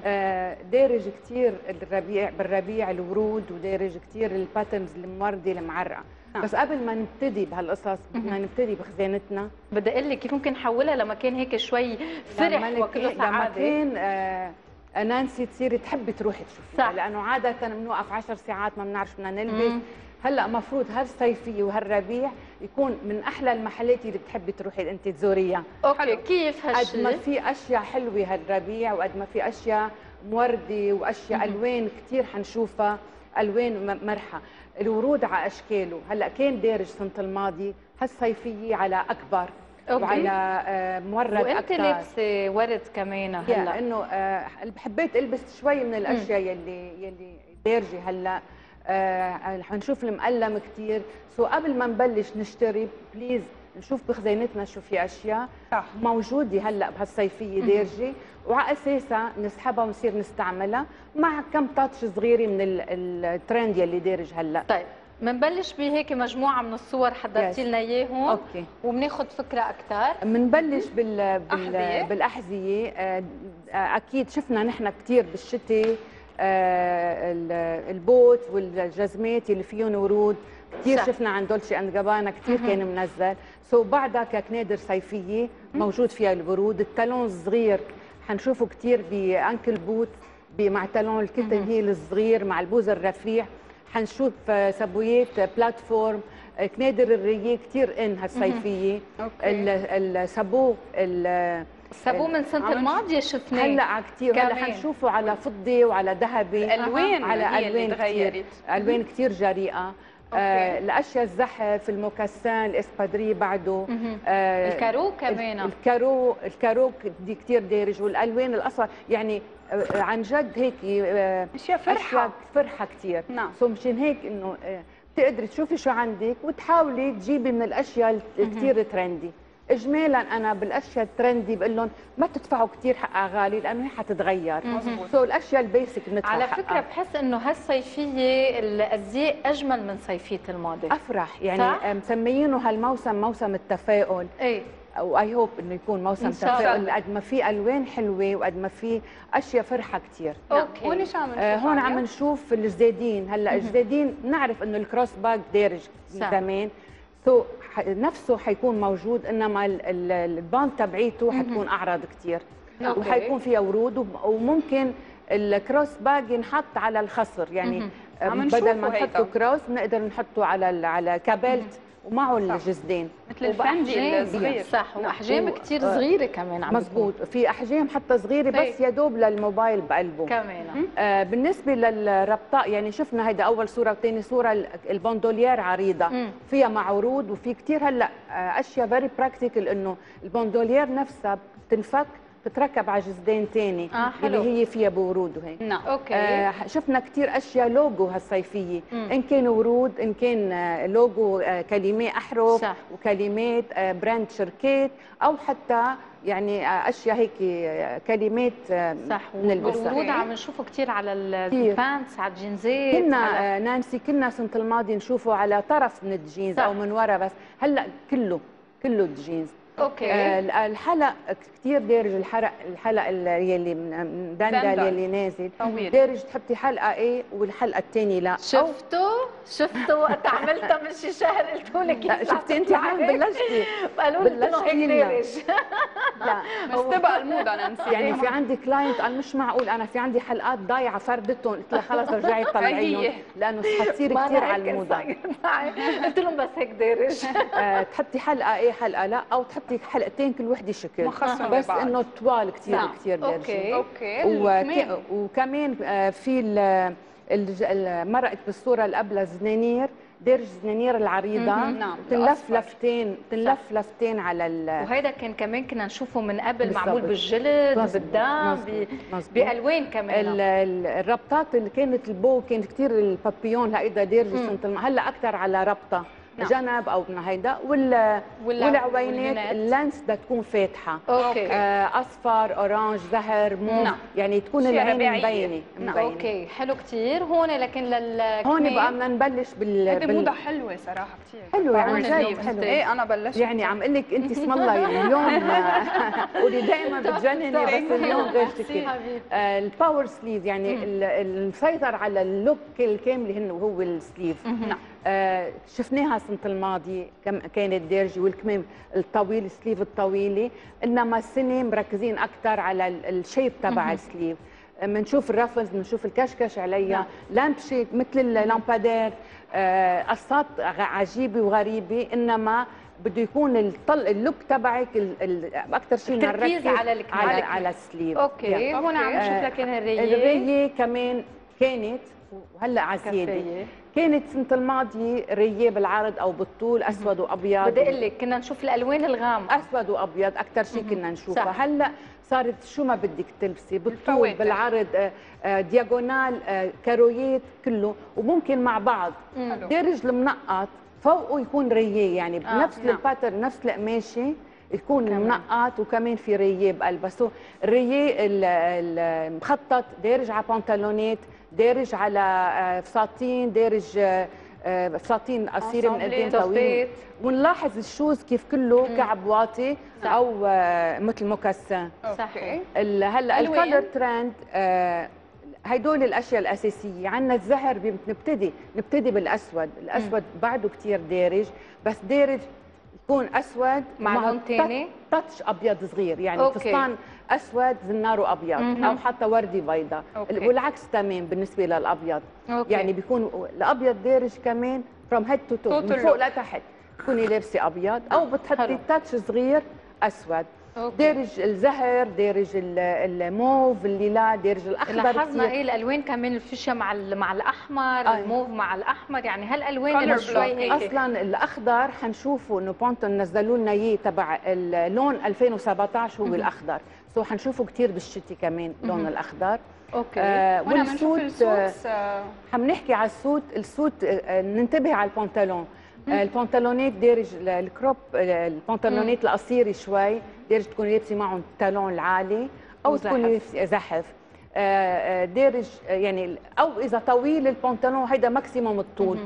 آه دارج كثير الربيع بالربيع الورود ودارج كثير ال patterns الموردة المعرقة نعم. بس قبل ما نبتدي بهالقصص بدنا نبتدي بخزانتنا. بدي أقول لك كيف ممكن نحولها لمكان هيك شوي فرح وكله لما سعادة. كان آه نانسي تصيري تحبي تروحي تشوفيها. صح. لأنه عادة بنوقف 10 ساعات ما بنعرف بدنا نلبس. مم. هلأ مفروض هالصيفية وهالربيع يكون من أحلى المحلات اللي بتحبي تروحي أنت تزوريها. أوكي حلو. كيف قد ما هالشيء في أشياء حلوة هالربيع وقد ما في أشياء موردة وأشياء ألوان كثير حنشوفها ألوان مرحة. الورود على أشكاله. هلأ كان دارج السنة الماضي هالصيفية على أكبر okay. وعلى آه، مورد وأنت أكثر لابسة ورد كمان هلأ. إنه آه، حبيت ألبس شوي من الأشياء يلي يلي دارجة هلأ. آه حنشوف المقلم كثير so قبل ما نبلش نشتري please نشوف بخزينتنا شو في أشياء صح. موجودة هلأ بهالصيفية دارجة. وعلى اساسها نسحبها ونصير نستعملها مع كم touch صغيرة من ال- الترند يلي دارج هلأ. طيب بنبلش بهيك مجموعة من الصور حضرتي. لنا إياهم. okay. وبناخذ فكرة أكثر بنبلش بال... بالأحذية. آه، آه، أكيد شفنا نحن كثير بالشتاء آه، ال- ال boot والجزمات اللي فيهم ورود. كثير. شفنا عن Dolce & Gabbana كثير كان منزل. so بعدها ككنادر صيفية موجود فيها الورود. ال talon الصغير حنشوفه كثير ب ankle boot مع تالون الكتن هيل الصغير مع البوز الرفيع. حنشوف سبويات بلاتفورم كنادر الريه كثير إن هالصيفية. السابو ال- الصابون من السنة الماضية شفناه. هلأ كثير هلأ. حنشوفه على فضي وعلى ذهبي. الالوان على ألوان كثير ألوان كثير جريئة. آه الاشياء الزحف الموكسان الاسبادري بعده. آه الكارو كمان. الكارو الكارو دي كثير دارج والألوان الأصفر يعني آه عن جد هيك آه أشياء فرحة. فرحة كثير نعم. so مشان هيك إنه آه، بتقدري تشوفي شو عندك وتحاولي تجيبي من الأشياء الكثير trendy اجمالا أنا بالأشياء ال trendy بقول لهم ما تدفعوا كثير حقها غالي لأنه هي حتتغير. so الأشياء ال basic بندفع على حقها. فكرة بحس إنه هالصيفية الأزياء أجمل من صيفية الماضي أفرح يعني؟ آه، مسميينه هالموسم موسم التفاؤل إيه و I hope إنه يكون موسم إن تفاؤل. قد ما في ألوان حلوة وقد ما في أشياء فرحة كثير okay هون شو عم نشوف آه، هون عم؟ نشوف الجزادين هلأ الجزادين نعرف إنه ال cross bag دارج. زمان so نفسه حيكون موجود إنما ال- ال- ال band تبعيته حتكون اعرض كثير. وحيكون فيها ورود وممكن ال cross bag ينحط على الخصر يعني. آه، بدل ما. نحطه cross بنقدر نحطه على على كابلت ومعه الجزدين مثل ال Fendi الصغير. صح وأحجام و- كثير آه، صغيرة كمان عم مزبوط. في أحجام حتى صغيرة بس طيب. يا دوب للموبايل بقلبه. كمان. آه بالنسبة للربطاء يعني شفنا هيدا أول صورة وثاني صورة ال- ال bandoulière عريضة. مم. فيها مع ورود وفي كثير هلأ آه أشياء very practical إنه ال bandoulière نفسها بتنفك بتركب على جزدين ثاني آه، حلو. اللي هي فيها بورود وهيك نعم okay آه شفنا كثير أشياء لوجو هالصيفية مم. إن كان ورود إن كان آه، لوجو آه كلمات أحرف صح. وكلمات آه brand شركات أو حتى يعني آه أشياء هيك آه كلمات آه صح نلبسها والورود عم نشوفه كثير على. ال pants على الجينزات كنا على- آه، نانسي كنا سنة الماضي نشوفه على طرف من الجينز صح. أو من ورا بس هلأ كله كله الجينز okay. آه، الحلق كثير دارج الحرق الحلق ال- يلي من من دندل دندل. يلي نازل. طويل. دارج تحطي حلقة إيه والحلقة الثانية لا. شفتوا؟ شفتوا وقت عملتها من شي شهر قلت لك لا شفتي أنت؟ هون بلشتي. قالوا لي انه هيك. دارج. لا. مستبق الموضه نانسي يعني في عندي client قال مش معقول أنا في عندي حلقات ضايعة فردتهم. قلت لها خلص رجعي طلعيهم. لأنه حتصير كثير على الموضه. قلت لهم بس هيك دارج. آه، تحطي حلقة إيه حلقة لا أو تحطي حلقتين كل وحدة شكل بس. إنه طوال كثير نعم. كثير okay okay وك... كمان. وكمان آه، في مرقت بالصورة اللي قبلها زنانير دارج زنانير العريضة. نعم تنلف. لفتين تنلف لفتين على ال وهيدا كان كمان كنا نشوفه من قبل بالضبط. معمول بالجلد بالدم. بألوان كمان ال- ال- الربطات اللي كانت ال bow كانت كثير البابيون هيدا الم- هلأ أكثر على ربطة نعم. جنب أو من هيدا وال والع- والعوينات. ال lens بدها تكون فاتحة. okay. آه، أصفر orange زهر موف نعم. يعني تكون العين. مبينة. مبينة. okay. حلو كثير هون لكن لل هون بقى بدنا نبلش بال, بال... موضة حلوة صراحة كثير حلو يعني اليوم حلو إيه أنا بلشت. يعني عم أقول لك أنت اسم الله يعني اليوم آه، قولي دائما بتجنني بس اليوم غير آه، ال power sleeve يعني ال- المسيطر على ال look الكامل هن وهو ال sleeve نعم. شفناها السنة الماضية كم كانت دارجه والكمام الطويل ال sleeve الطويلة إنما السنة مركزين أكثر على ال- ال shape تبع ال sleeve. بنشوف ال ruffles بنشوف الكشكش عليها lamp shade مثل ال lampadaire آه، قصات عجيبة وغريبة إنما بده يكون الطل ال look تبعك ال- ال- أكثر شيء التركيز على الك- على على على ال sleeve. okay. هون عم. نشوف لكن ال rayé. ال rayé كمان كانت وهلأ كفاية. كانت سنة الماضية rayé بالعرض أو بالطول أسود وأبيض بدي أقول لك كنا نشوف الألوان الغامقه أسود وأبيض أكثر شيء كنا نشوفها صح. هلأ صارت شو ما بدك تلبسي بالطول. بالعرض آه، آه، diagonal آه، كارويات كله وممكن مع بعض. دارج المنقط فوقه يكون rayé يعني آه، بنفس نعم. ال pattern نفس القماشة يكون كمان. منقط وكمان في rayé بقلبها so ال rayé ال- المخطط دارج على بنطلونات دارج على آه، فساتين دارج آه، آه، فساتين قصيرة من قدام. طويل ونلاحظ ال shoes كيف كله كعب واطي. أو مثل mocassin صحيح هلأ. ال color trend هدول الأشياء الأساسية عندنا الزهر بنبتدي نبتدي بالأسود الأسود بعده كتير دارج بس دارج يكون أسود مع لون تاني؟ touch أبيض صغير يعني okay. فستان أسود زناره ابيض مهم. أو حتى وردي بيضاء. والعكس تمام بالنسبة للأبيض okay. يعني بيكون الأبيض دارج كمان from head to toe من فوق. لتحت تكوني لابسة أبيض أو بتحطي. touch صغير أسود okay. دارج الزهر دارج ال- الموف ال lilas دارج الأخضر لاحظنا. إيه الألوان كمان الفوشيا مع مع الأحمر آه. الموف مع الأحمر يعني هالألوان اللي شوي. هيك أصلا الأخضر حنشوفه إنه Pantone نزلوا لنا إياه تبع اللون 2017 هو الأخضر so حنشوفه كثير بالشتي كمان لون الأخضر. okay. آه وال suit آه، ال suits آه، عم نحكي على ال suit ال suit آه، آه، ننتبه على البنطلون. آه، البنطلونات دارج ال- ال crop آه، البنطلونات القصيرة شوي دارج تكوني لابسة معهم ال talon العالي أو وزحف. لابسة زحف. دارج يعني أو إذا طويل البنطلون هيدا maximum الطول.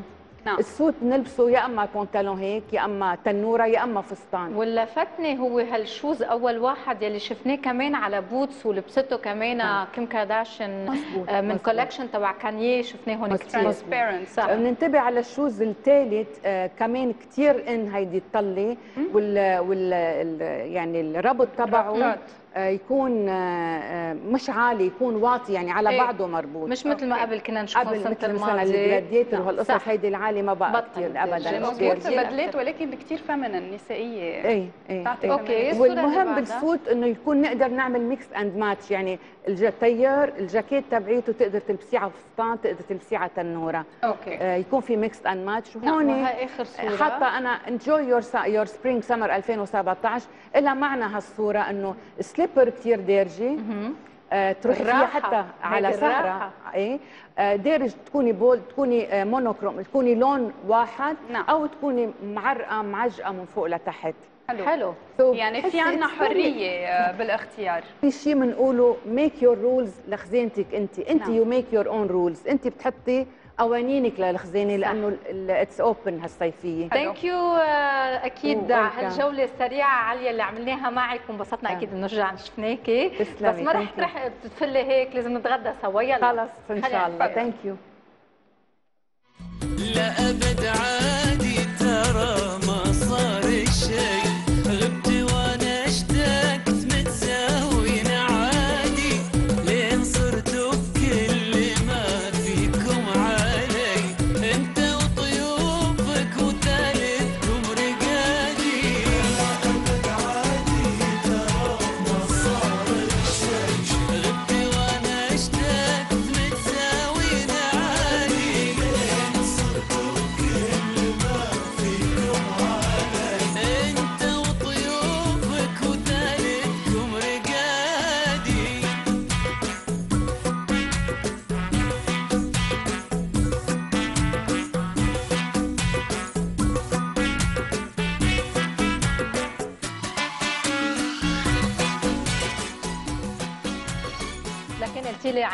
نعم ال suit بنلبسه يا أما بنطلون هيك يا أما تنورة يا أما فستان واللي فاتني هو هال shoes أول واحد يلي شفناه كمان على boots ولبسته كمان نعم. كيم كارداشيان آه، من. collection تبع كانيه شفناهم مزبوط. كثير transparent صح. بننتبه على ال shoes الثالث آه كمان كثير إن هيدي الطلة وال, وال ال- يعني الربط تبعه. آه يكون آه آه مش عالي يكون واطي يعني على إيه. بعضه مربوط مش مثل ما قبل كنا نشوفه قبل مثل مثلا ال gladiator نعم، وهالقصص. هيدي العالي ما بقى كثير. ابدا. مضبوط. بدلات ولكن كثير feminine نسائية إيه إيه, إيه. okay. الصورة اللي والمهم بعدها. بال suit إنه يكون نقدر نعمل mix and match يعني ال tailleur الجاكيت تبعيته تقدر تلبسيه على فستان تقدر تلبسيه على تنوره okay. آه يكون في mix and match وهون وهي آخر صورة. حتى أنا enjoy your your spring summer 2017 لها معنى هالصورة إنه slipper كثير دارجة. آه تروحي فيها. حتى على سهره. إيه؟ آه دارج تكوني bold تكوني آه monochrome تكوني لون واحد. نعم. أو تكوني معرقة معجقة من فوق لتحت. حلو. حلو. So يعني في very- حرية آه، بالاختيار. في شيء بنقوله make your rules لخزينتك انت. انت نعم. you make your own rules انت بتحطي قوانينك للخزانة لأنه it's open هالصيفية. thank you أكيد Oh, على welcome. هالجولة السريعة عليا اللي عملناها معك وانبسطنا أكيد إنه رجع شفناكي. بس ما رح. رح تفلي هيك لازم نتغدى سوا. يلا. خلص إن شاء الله. thank you لا أبد عادي ترى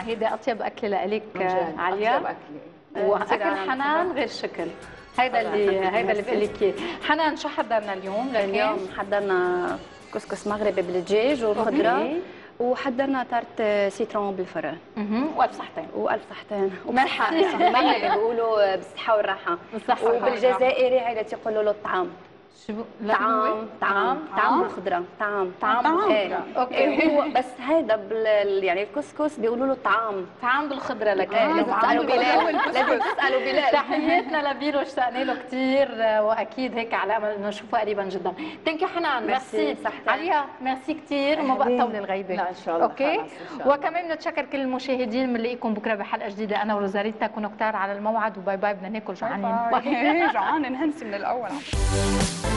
هيدي أطيب اكله لك جد. عليا أطيب أكلة. واكل عن حنان غير شكل هيدا اللي هيدا اللي بقول لك اياه حنان شو حضرنا اليوم لكن اليوم حضرنا كسكس مغربي بالدجاج أوكي. وحضرنا tarte citron بالفرن. وألف صحتين وألف صحتين مرحبا. مغربي بيقولوا بالصحة والراحة بالصحة والراحة. وبالجزائري هيدا تيقولوا له الطعام شو لا هو؟ طعام طعام طعام بالخضره طعام طعام طعام. okay. أوكي هو بس بال يعني الكسكس بيقولوا له طعام. طعام بالخضرة لك. إيه، لازم تسألوا بلال. لازم تسألوا بلال. تحياتنا لبيرو اشتقنا له كثير وأكيد هيك على أمل إنه نشوفه قريبا جدا. thank you حنان. ميرسي،. عليا ميرسي كثير وما بقى طول الغيبة. لا، إن شاء الله، okay. وكمان بنتشكر كل المشاهدين. بنلاقيكم بكرة بحلقة جديدة. أنا وروزاريتا كونوا كتار على الموعد. و bye bye. بدنا ناكل جوعانين bye. جوعانة. نهنسي من الأول.